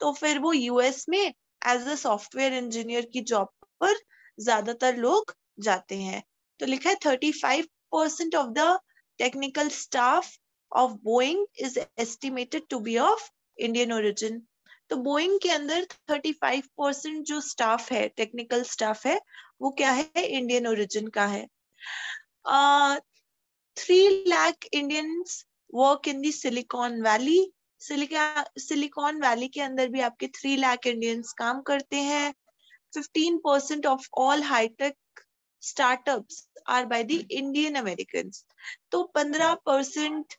तो फिर वो यूएस में एज अ सॉफ्टवेयर इंजीनियर की जॉब पर ज़्यादातर लोग जाते हैं तो लिखा है thirty five percent of the technical staff of Boeing is estimated to be of Indian origin तो बोइंग के अंदर 35 परसेंट जो स्टाफ है टेक्निकल स्टाफ है, वो क्या है? इंडियन ओरिजिन का है. Three lakh Indians work in the Silicon Valley Silicon Valley के अंदर भी आपके थ्री लाख इंडियंस काम करते हैं. Fifteen percent of all hightech startups are by the Indian American तो पंद्रह परसेंट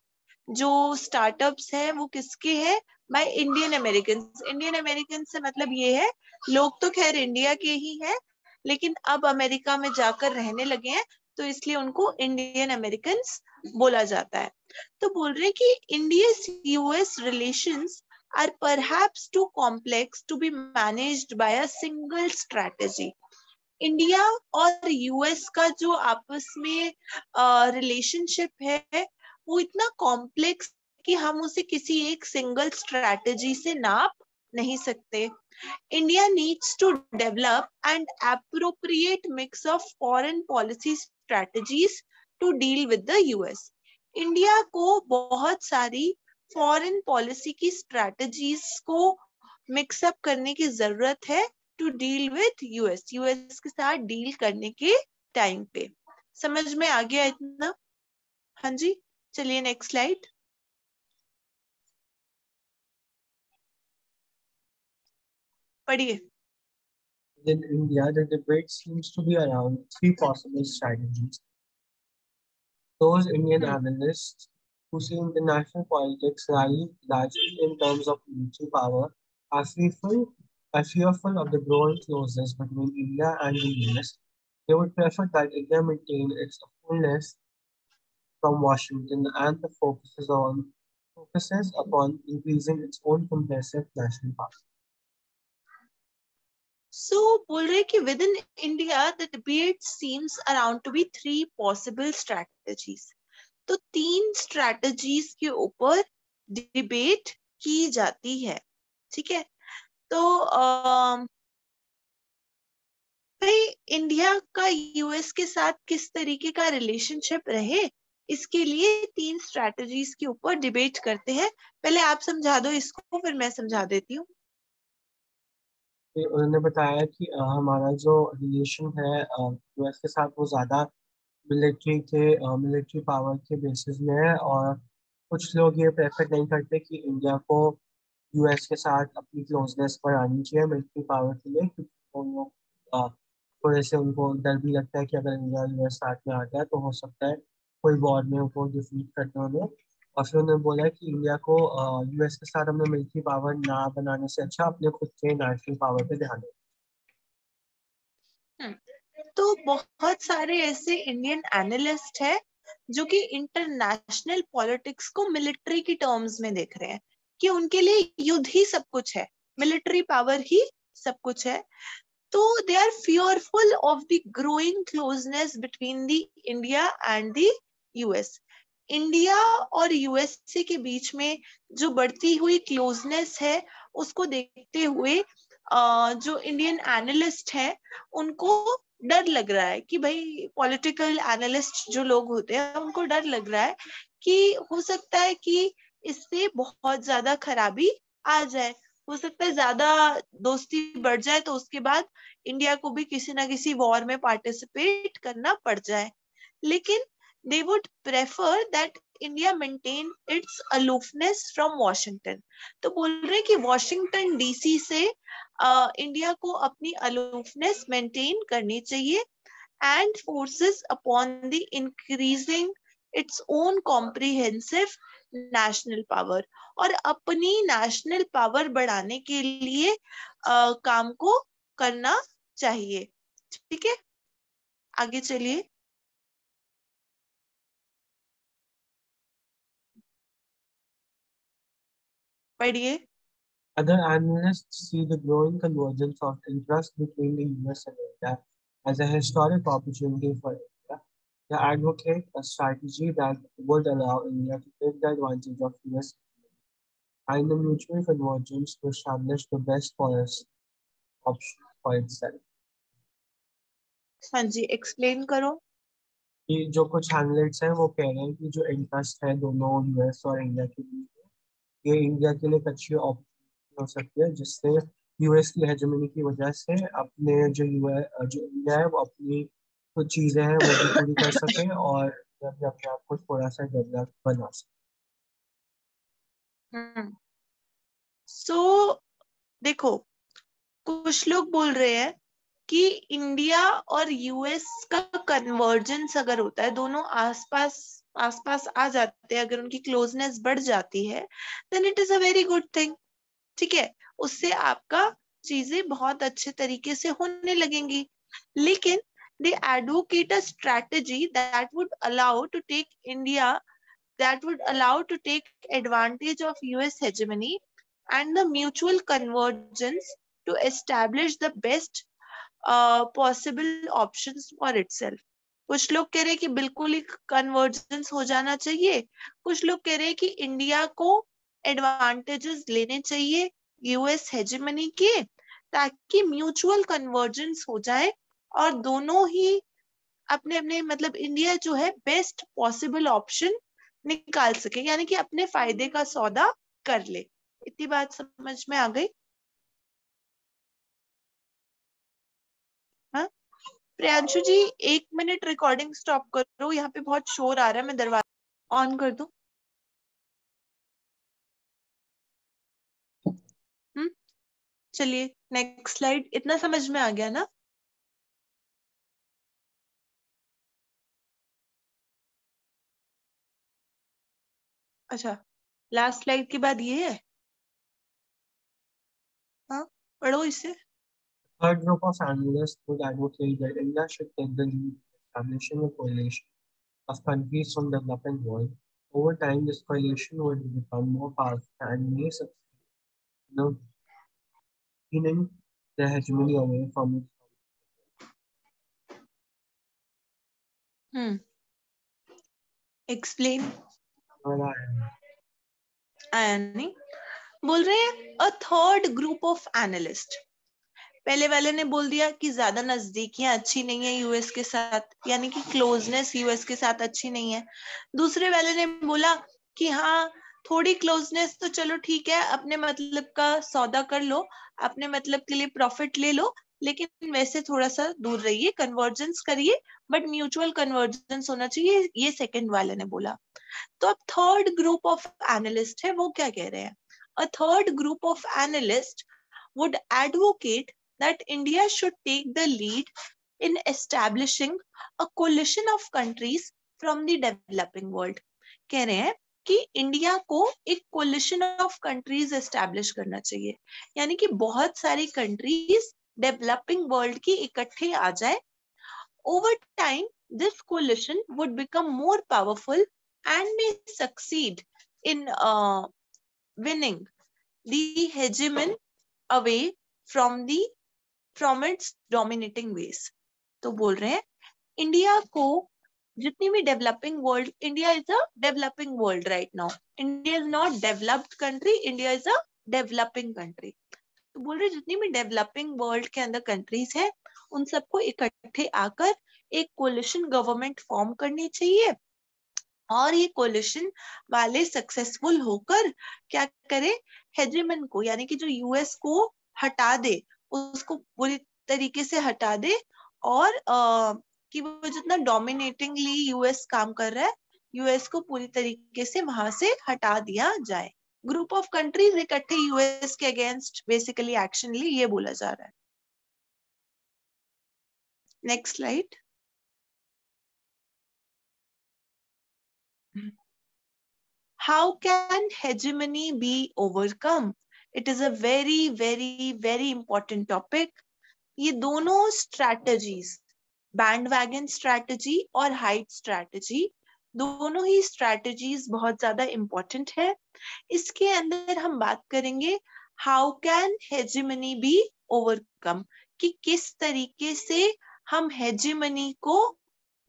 जो स्टार्टअप्स है, वो किसके हैं? By Indian American Indian American से मतलब ये है, लोग तो खैर इंडिया के ही हैं, लेकिन अब अमेरिका में जाकर रहने लगे हैं तो इसलिए उनको इंडियन अमेरिकन बोला जाता है। तो बोल रहे हैं कि India US relation are perhaps too complex to be managed by a single strategy India और यूएस का जो आपस में रिलेशनशिप है, वो इतना कॉम्प्लेक्स कि हम उसे किसी एक सिंगल स्ट्रैटेजी से नाप नहीं सकते। India needs to develop and appropriate mix of foreign policy strategies to deal with the US India को बहुत सारी फॉरेन पॉलिसी की स्ट्रैटेजीज को मिक्सअप करने की ज़रूरत है। To deal with US US के साथ डील करने के टाइम पे समझ में आ गया इतना हाँ जी चलिए नेक्स्ट स्लाइड पढ़िए In India, the debate seems to be around three possible strategies. Those Indian hmm. analysts who see international politics rally largely in terms of military power are fearful, are fearful of the growing closeness between India and the US. They would prefer that India maintain its fullness from Washington and the focuses on focuses upon increasing its own compressive national power. So बोल रहे कि within India the debate seems around to be three possible strategies तो तीन strategies के ऊपर debate की जाती है ठीक है तो भाई इंडिया का यूएस के साथ किस तरीके का रिलेशनशिप रहे, इसके लिए तीन स्ट्रैटेजीज के ऊपर डिबेट करते हैं। पहले आप समझा दो इसको, फिर मैं समझा देती हूँ। उन्होंने बताया कि हमारा जो रिलेशन है यूएस के साथ वो ज़्यादा मिलिट्री के मिलिट्री पावर के बेसिस में है और कुछ लोग ये प्रेफर नहीं करते कि इंडिया को यूएस के साथ अपनी क्लोजनेस पर आनी चाहिए मिलिट्री पावर के लिए क्योंकि थोड़े से उनको डर भी लगता है कि अगर इंडिया यूएस साथ में आ गया तो हो सकता है कोई वॉर में उनको डिफीट करने में और फिर उन्होंने बोला कि इंडिया को यूएस के साथ हमें मिलिट्री पावर ना बनाने से अच्छा अपने खुद के नेशनल पावर पे ध्यान दें हम्म, तो बहुत सारे ऐसे इंडियन एनालिस्ट है जो कि इंटरनेशनल पॉलिटिक्स को मिलिट्री की टर्म्स में देख रहे हैं। कि उनके लिए युद्ध ही सब कुछ है मिलिट्री पावर ही सब कुछ है। तो they are fearful of the growing closeness between the India and the US India और यूएसए के बीच में जो बढ़ती हुई क्लोजनेस है, उसको देखते हुए जो इंडियन एनालिस्ट है, उनको डर लग रहा है कि भाई पॉलिटिकल एनालिस्ट जो लोग होते हैं, उनको डर लग रहा है कि हो सकता है कि इससे बहुत ज़्यादा खराबी आ जाए। हो सकता है ज़्यादा दोस्ती बढ़ जाए तो उसके बाद इंडिया को भी किसी ना किसी वॉर में पार्टिसिपेट करना पड़ जाए। लेकिन they would prefer that India maintain its aloofness from Washington तो बोल रहे हैं कि वॉशिंगटन डीसी से इंडिया को अपनी अलोफनेस मेंटेन करनी चाहिए and forces upon the increasing its own comprehensive national power और अपनी नेशनल पावर बढ़ाने के लिए आ, काम को करना चाहिए। ठीक है? आगे चलिए। पढ़िए। Other analyst see the growing convergence of interest between US and India as a historic opportunity for They advocate a strategy that would allow India to take the advantage of US and the mutual convergence to establish the best policy option for itself. हाँ जी explain करो कि जो कुछ analyst हैं वो कह रहे हैं कि जो इंटरेस्ट है दोनों यूएस और इंडिया के बीच ये इंडिया के लिए एक अच्छी ऑप्शन हो सकती है जिससे यूएस की हेजमनी की वजह से अपने जो यूएस जो इंडिया है वो अपनी कुछ चीज़ें हैं वो भी पूरी कर सके और जब अपने आप को थोड़ा सा डेवलप बना सके। सो so, देखो कुछ लोग बोल रहे हैं कि इंडिया और यूएस का कन्वर्जेंस अगर होता है दोनों आसपास आसपास आ जाते हैं अगर उनकी क्लोजनेस बढ़ जाती है then it is a very good thing ठीक है? उससे आपका चीज़ें बहुत अच्छे तरीके से होने लगेंगी। लेकिन they advocate a strategy that would allow to take India, that would allow to take advantage of US hegemony and the mutual convergence to establish the best uh, possible options for itself. कुछ लोग कह रहे हैं कि बिल्कुल ही convergence हो जाना चाहिए कुछ लोग कह रहे हैं कि इंडिया को एडवांटेजेस लेने चाहिए यूएस हेजेमनी के ताकि म्यूचुअल कन्वर्जेंस हो जाए और दोनों ही अपने अपने मतलब इंडिया जो है बेस्ट पॉसिबल ऑप्शन निकाल सके, यानी कि अपने फ़ायदे का सौदा कर ले। इतनी बात समझ में आ गई? हाँ? प्रियांशु जी, एक मिनट रिकॉर्डिंग स्टॉप करो, यहाँ पे बहुत शोर आ रहा है, मैं दरवाज़ा ऑन कर दू? हम्म? चलिए नेक्स्ट स्लाइड इतना समझ में आ गया ना? अच्छा लास्ट स्लाइड के बाद ये है हाँ पढ़ो इसे group of analysts would advocate that India should take the lead in establishing a coalition of countries from the developing world. Over time, this coalition would become more powerful and may succeed in winning the hegemony away from its Hmm. Explain. आया नहीं। बोल रहे हैं a third group of analyst पहले वाले ने बोल दिया कि ज़्यादा नजदीकियाँ अच्छी नहीं है यूएस के साथ, यानी कि क्लोजनेस यूएस के साथ अच्छी नहीं है। दूसरे वाले ने बोला कि हाँ थोड़ी क्लोजनेस तो चलो ठीक है, अपने मतलब का सौदा कर लो, अपने मतलब के लिए प्रॉफिट ले लो लेकिन वैसे थोड़ा सा दूर रहिए कन्वर्जेंस करिए बट म्यूचुअल कन्वर्जेंस होना चाहिए, ये सेकंड वाले ने बोला। तो अब थर्ड ग्रुप ऑफ़ एनालिस्ट है, वो क्या कह रहे हैं? A third group of analyst would advocate that India should take the lead in establishing a coalition of countries from the developing world. कह रहे हैं कि इंडिया को एक कोलिशन ऑफ़ कंट्रीज़ एस्टेब्लिश करना चाहिए। यानी कि बहुत सारी कंट्रीज़ डेवलपिंग वर्ल्ड की इकट्ठे आ जाए over time this coalition would become more powerful succeed in uh, winning the hegemon away from the from its dominating ways. तो बोल रहे हैं इंडिया को जितनी भी developing world India is a developing world right now India is not developed country India is a developing country तो बोल रहे जितनी भी डेवलपिंग वर्ल्ड के अंदर कंट्रीज़ है उन सबको इकट्ठे आकर एक कोलिशन गवर्नमेंट फॉर्म करनी चाहिए। और ये कोलिशन वाले सक्सेसफुल होकर क्या करे? हेजेमन को यानी कि जो यूएस को हटा दे उसको पूरी तरीके से हटा दे और आ, कि वो जितना डोमिनेटिंगली यूएस काम कर रहा है यूएस को पूरी तरीके से वहाँ से हटा दिया जाए। ग्रुप ऑफ़ कंट्रीज़ इकट्ठे यूएस के अगेंस्ट बेसिकली एक्शन ली ये बोला जा रहा है। Next slide how can hegemony be overcome? It is a very very very important topic. ये दोनों स्ट्रैटेजीज बैंड वैगन स्ट्रैटेजी और हाइट स्ट्रैटेजी दोनों ही स्ट्रैटेजीज बहुत ज़्यादा इंपॉर्टेंट है। इसके अंदर हम बात करेंगे how can hegemony be overcome कि किस तरीके से हम हेजिमनी को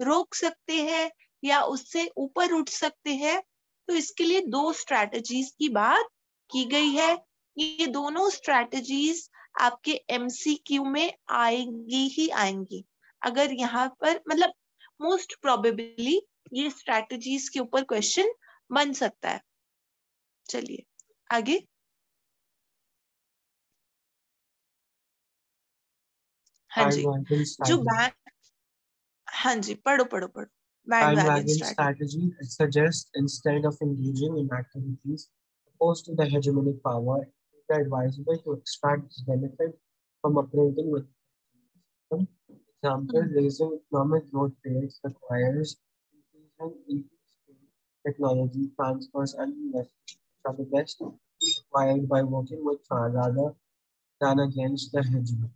रोक सकते हैं या उससे ऊपर उठ सकते हैं। तो इसके लिए दो स्ट्रैटेजीज की बात की गई है। ये दोनों स्ट्रैटेजीज आपके एमसीक्यू में आएँगी ही आएँगी। अगर यहाँ पर मतलब मोस्ट प्रोबेबली ये स्ट्रैटेजीज के ऊपर क्वेश्चन बन सकता है चलिए आगे हाँ जी जो बैंक हाँ जी पढ़ो पढ़ो पढ़ो bandwagon strategy suggests instead of engaging in activities opposed to the hegemonic power, it is advisable to extract benefit from operating with them. Example, mm-hmm. raising economic growth rates requires increasing technology transfers and investments are the best acquired by working with rather than against the hegemony.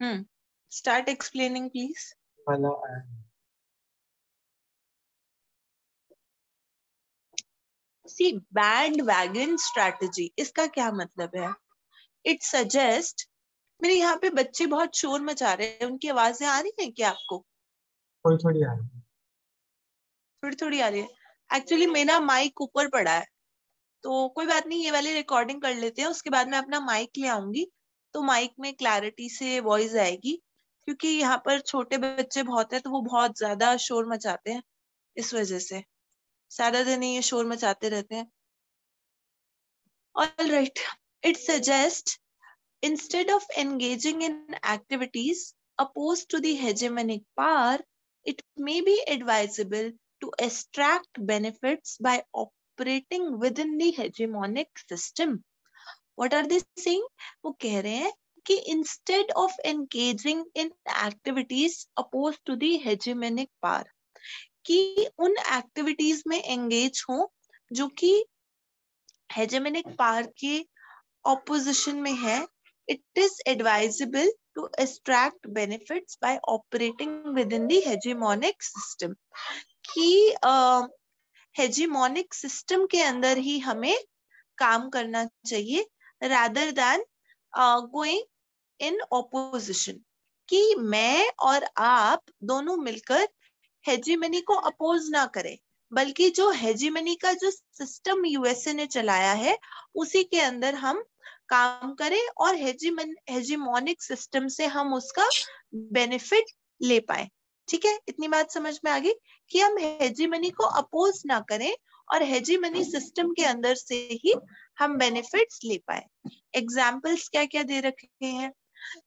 Hmm. Start explaining, please. Hello, see bandwagon strategy इसका क्या मतलब है it suggest मेरे यहाँ पे बच्चे बहुत शोर मचा रहे हैं उनकी आवाज़ें आ रही हैं क्या आपको थोड़ी थोड़ी आ रही थोड़ी थोड़ी आ रही है। एक्चुअली मेरा माइक ऊपर पड़ा है। तो कोई बात नहीं ये वाली रिकॉर्डिंग कर लेते हैं। उसके बाद मैं अपना माइक ले आऊँगी। तो माइक में क्लैरिटी से वॉइस आएगी। क्योंकि यहाँ पर छोटे बच्चे बहुत है तो वो बहुत ज़्यादा शोर मचाते हैं। इस वजह से। सारा दिन ये शोर मचाते रहते हैं। All right, it suggests instead of engaging in activities opposed to the hegemonic power, it may be advisable to extract benefits by operating within the hegemonic system. What are they saying? वो कह रहे हैं कि instead of engaging in activities opposed to the hegemonic power, उन activities में engage हो जो कि हेजेमेनिक पावर के ऑपोजिशन में है it is advisable to extract benefits by operating within the hegemonic system कि हेजेमोनिक सिस्टम के अंदर ही हमें काम करना चाहिए rather than going in opposition कि मैं और आप दोनों मिलकर हेजीमनी को अपोज ना करें, बल्कि जो हेजीमनी का जो सिस्टम यूएसए ने चलाया है, उसी के अंदर हम काम करें और हेजीमन हेजीमोनिक सिस्टम से हम उसका बेनिफिट ले पाए। ठीक है? इतनी बात समझ में आ गई? कि हम हेजीमनी को अपोज ना करें और हेजीमनी सिस्टम के अंदर से ही हम बेनिफिट्स ले पाए। एग्जाम्पल्स क्या क्या दे रखे हैं?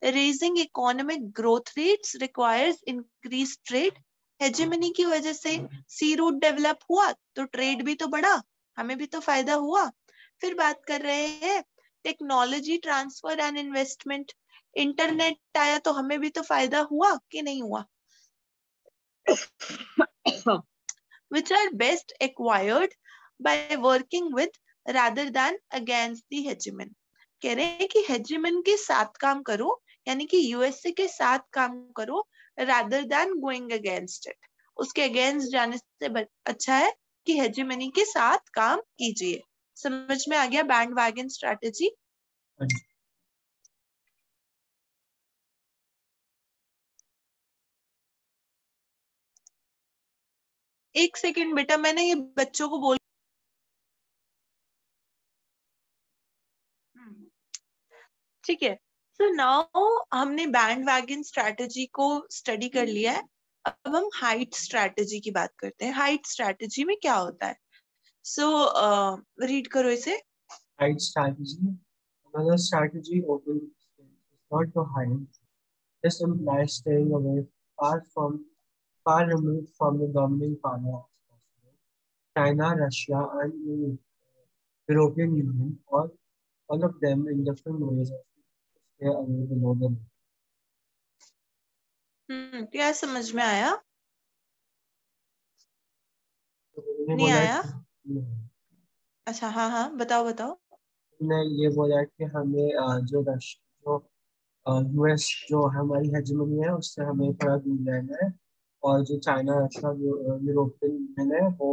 Raising economic growth rates requires increase trade hegemony की वजह से सी रूट डेवलप हुआ तो ट्रेड भी तो बढ़ा, हमें भी तो फ़ायदा हुआ। फिर बात कर रहे हैं technology transfer and investment internet आया तो हमें भी तो फ़ायदा हुआ कि नहीं हुआ? Which are best acquired by working with rather than against the hegemon कह रहे हैं कि हेजिमन के साथ काम करो यानी कि यूएसए के साथ काम करो rather than going against it उसके अगेंस्ट जाने से अच्छा है कि हेजीमनी के साथ काम कीजिए समझ में आ गया बैंड वैगन स्ट्रेटेजी एक सेकेंड बेटा मैंने ये बच्चों को बोल ठीक है। सो नाउ हमने बैंड वैगन स्ट्रैटेजी को स्टडी कर लिया है। अब हम हाइट स्ट्रैटेजी की बात करते हैं। हाइट स्ट्रैटेजी में क्या होता है? सो so, रीड uh, करो इसे। Hide strategy another strategy open is not to hide. This implies staying away far from far removed from the dominant power as possible china russia and the european union all all of them in different ways stay away below the hmm क्या समझ में आया नहीं आया अच्छा हाँ हाँ बताओ बताओ ने ये बोला कि हमें जो रश जो यूएस जो हमारी हेजमनी है उससे हमें थोड़ा दूर रहना है और जो चाइना रशिया यूरोपियन यूनियन है वो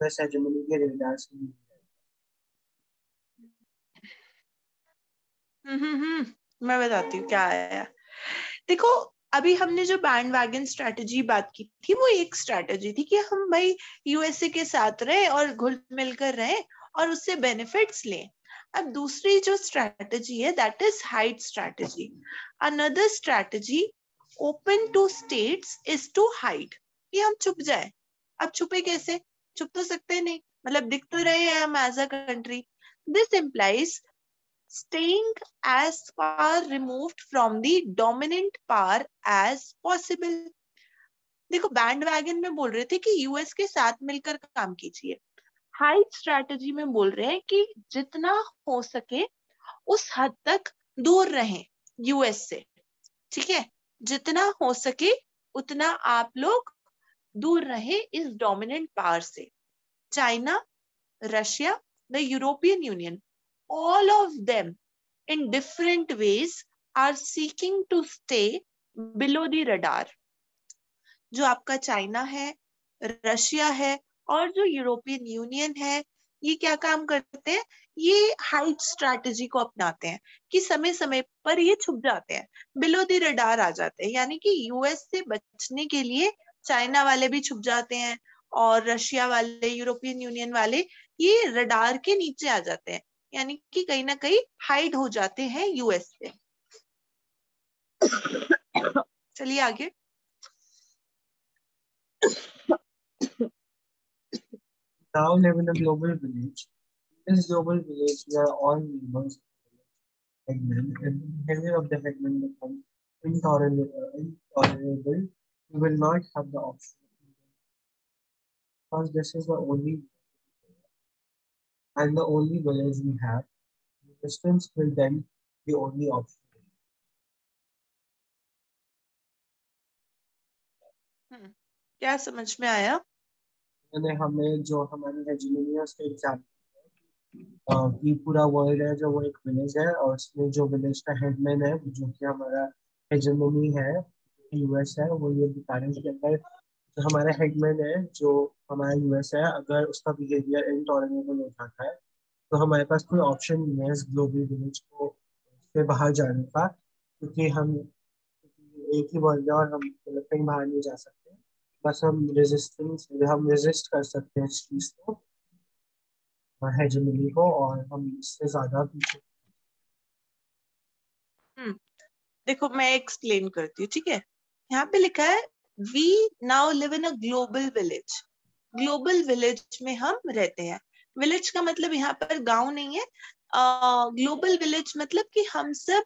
यूएस हेजमनी के रेडार हम्म हम्म, हम्म। मैं बताती हूँ क्या आया देखो अभी हमने जो बैंड वैगन स्ट्रेटेजी बात की थी वो एक स्ट्रेटेजी थी कि हम भाई यूएसए के साथ रहे और घुल मिल कर रहे और उससे बेनिफिट्स लें। अब दूसरी जो स्ट्रेटेजी है that is hide strategy another strategy open to states is to hide कि हम छुप जाए। अब छुपे कैसे? छुप तो सकते नहीं। मतलब दिख तो रहे हैं हम as a country this implies staying as far removed from the dominant power as possible. देखो बैंड वैगन में बोल रहे थे कि यूएस के साथ मिलकर काम कीजिए। हाइट स्ट्रैटेजी में बोल रहे हैं कि जितना हो सके उस हद तक दूर रहें यूएस से। ठीक है? जितना हो सके उतना आप लोग दूर रहे इस डोमिनेंट पावर से। China Russia the European Union all of them in different ways are seeking to stay below the radar जो आपका चाइना है रशिया है और जो यूरोपियन यूनियन है ये क्या काम करते हैं? ये हाइट स्ट्रैटेजी को अपनाते हैं कि समय समय पर ये छुप जाते हैं। बिलो द रडार आ जाते हैं। यानी कि यूएस से बचने के लिए चाइना वाले भी छुप जाते हैं और रशिया वाले यूरोपियन यूनियन वाले ये रडार के नीचे आ जाते हैं। यानी कि कहीं ना कहीं हाइड हो जाते हैं यूएस से। चलिए आगे। Now live in a global village. In this global village, we are all neighbors of headman, and the behavior of the headman becomes intolerable. intolerable. We will not have the option because this is the only and the only village we have, distance will then be only option. हम्म, क्या समझ में आया मैंने हमें जो हमारी hegemony है उसके एग्ज़ाम्पल कि पूरा वर्ल्ड है, जो वो एक विलेज है और उसमें जो विलेज का हेडमैन है, जो कि हमारा हेजमनी है यूएस है, वो ये बताने के अंदर जो हमारा हेडमैन है, जो हमारा यूएस है, अगर उसका बिहेवियर इनटॉलरेबल हो जाता है तो हमारे पास कोई ऑप्शन नहीं है इस ग्लोबल विलेज को से बाहर जाने का, क्योंकि हम एक ही वर्ल्ड है और हम कहीं बाहर नहीं जा सकते। बस हम रेजिस्टेंस हम रेजिस्ट कर सकते हैं इस चीज़ को हेजमनी को और हम इससे ज़्यादा पीछे हम्म, देखो मैं एक्सप्लेन करती हूँ ठीक है? यहाँ पे लिखा है we now live in a global village global village में हम रहते हैं। विलेज का मतलब यहाँ पर गाँव नहीं है। ग्लोबल uh, विलेज मतलब कि हम सब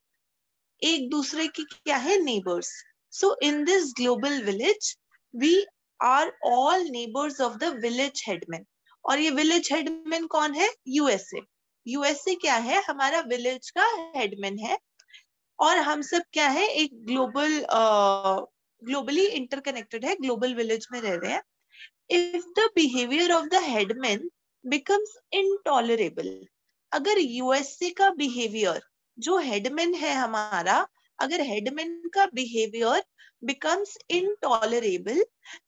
एक दूसरे की क्या है neighbours so in this global village we are all neighbours of the village headman और ये विलेज हेडमैन कौन है? यूएसए यूएसए क्या है? हमारा विलेज का हेडमैन है। और हम सब क्या है? एक ग्लोबल ग्लोबली इंटरकनेक्टेड है ग्लोबल विलेज में रह रहे हैं। If the behaviour of the headman becomes intolerable अगर यूएसए का बिहेवियर जो हेडमैन है हमारा, अगर हेडमैन का behaviour becomes intolerable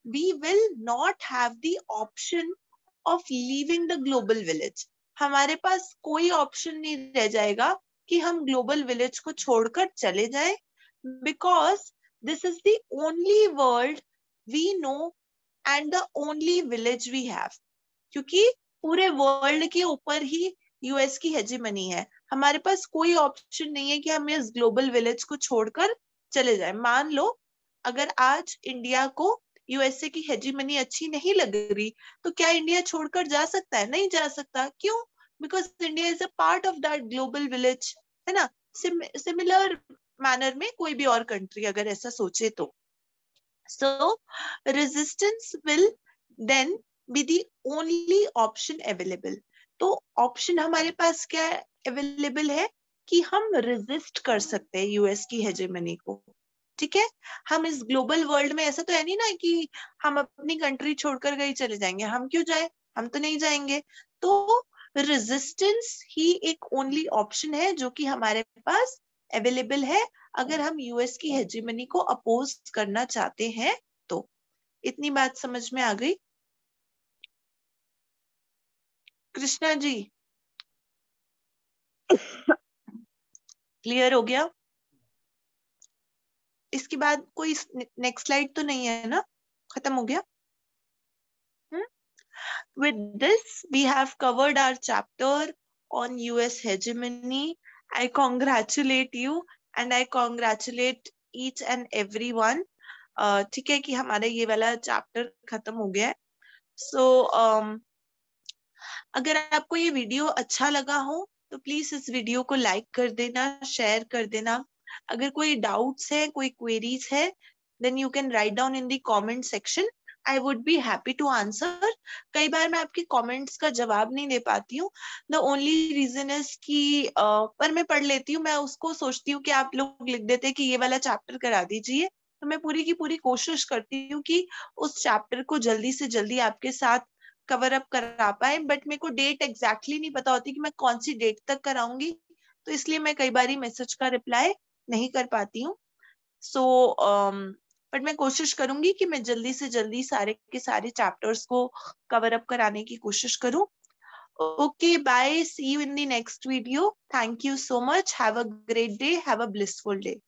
we will not have the option of leaving the global village हमारे पास कोई ऑप्शन नहीं रह जाएगा कि हम ग्लोबल विलेज को छोड़कर चले जाए because This is the only world we know and the only village we have. क्योंकि पूरे वर्ल्ड के ऊपर ही यूएस की हेजीमनी है। हमारे पास कोई ऑप्शन नहीं है कि हम इस ग्लोबल विलेज को छोड़कर चले जाए। मान लो अगर आज इंडिया को यूएसए की हेजीमनी अच्छी नहीं लग रही तो क्या इंडिया छोड़कर जा सकता है? नहीं जा सकता। क्यों? Because India is a part of that global village है ना? सिमिलर मैनर में कोई भी और कंट्री अगर ऐसा सोचे तो। So resistance will then be the only option available तो ऑप्शन हमारे पास क्या अवेलेबल है? कि हम रेजिस्ट कर सकते हैं यूएस की हेजेमनी को। ठीक है? हम इस ग्लोबल वर्ल्ड में ऐसा तो है नहीं ना कि हम अपनी कंट्री छोड़कर गई चले जाएँगे। हम क्यों जाए? हम तो नहीं जाएँगे। तो रेजिस्टेंस ही एक ओनली ऑप्शन है जो कि हमारे पास अवेलेबल है। अगर हम यूएस की हेजीमनी को अपोज करना चाहते हैं तो। इतनी बात समझ में आ गई? कृष्णा जी। क्लियर हो गया? इसके बाद कोई नेक्स्ट स्लाइड तो नहीं है ना? खत्म हो गया? With this we have covered our chapter on US hegemony I congratulate you and I congratulate each and every one ठीक है कि हमारा ये वाला चैप्टर खत्म हो गया है। सो so, um, अगर आपको ये वीडियो अच्छा लगा हो तो प्लीज़ इस वीडियो को लाइक कर देना शेयर कर देना। अगर कोई डाउट्स है, कोई क्वेरीज है then you can write down in the comment section I would be happy to answer कई बार मैं आपके कमेंट्स का जवाब नहीं दे पाती हूँ। द ओनली रीजन इज़ कि पर मैं पढ़ लेती हूँ, मैं उसको सोचती हूँ कि आप लोग लिख देते कि ये वाला चैप्टर करा दीजिए। तो मैं पूरी की पूरी कोशिश करती हूँ कि उस चैप्टर को जल्दी से जल्दी आपके साथ कवर अप करा पाए। बट मेरे को डेट एग्जैक्टली exactly नहीं पता होती कि मैं कौन सी डेट तक कराऊँगी। तो इसलिए मैं कई बार मैसेज का रिप्लाई नहीं कर पाती हूँ। सो बट मैं कोशिश करूँगी कि मैं जल्दी से जल्दी सारे के सारे चैप्टर्स को कवर अप कराने की कोशिश करूँ। Okay bye see you in the next video thank you so much have a great day have a blissful day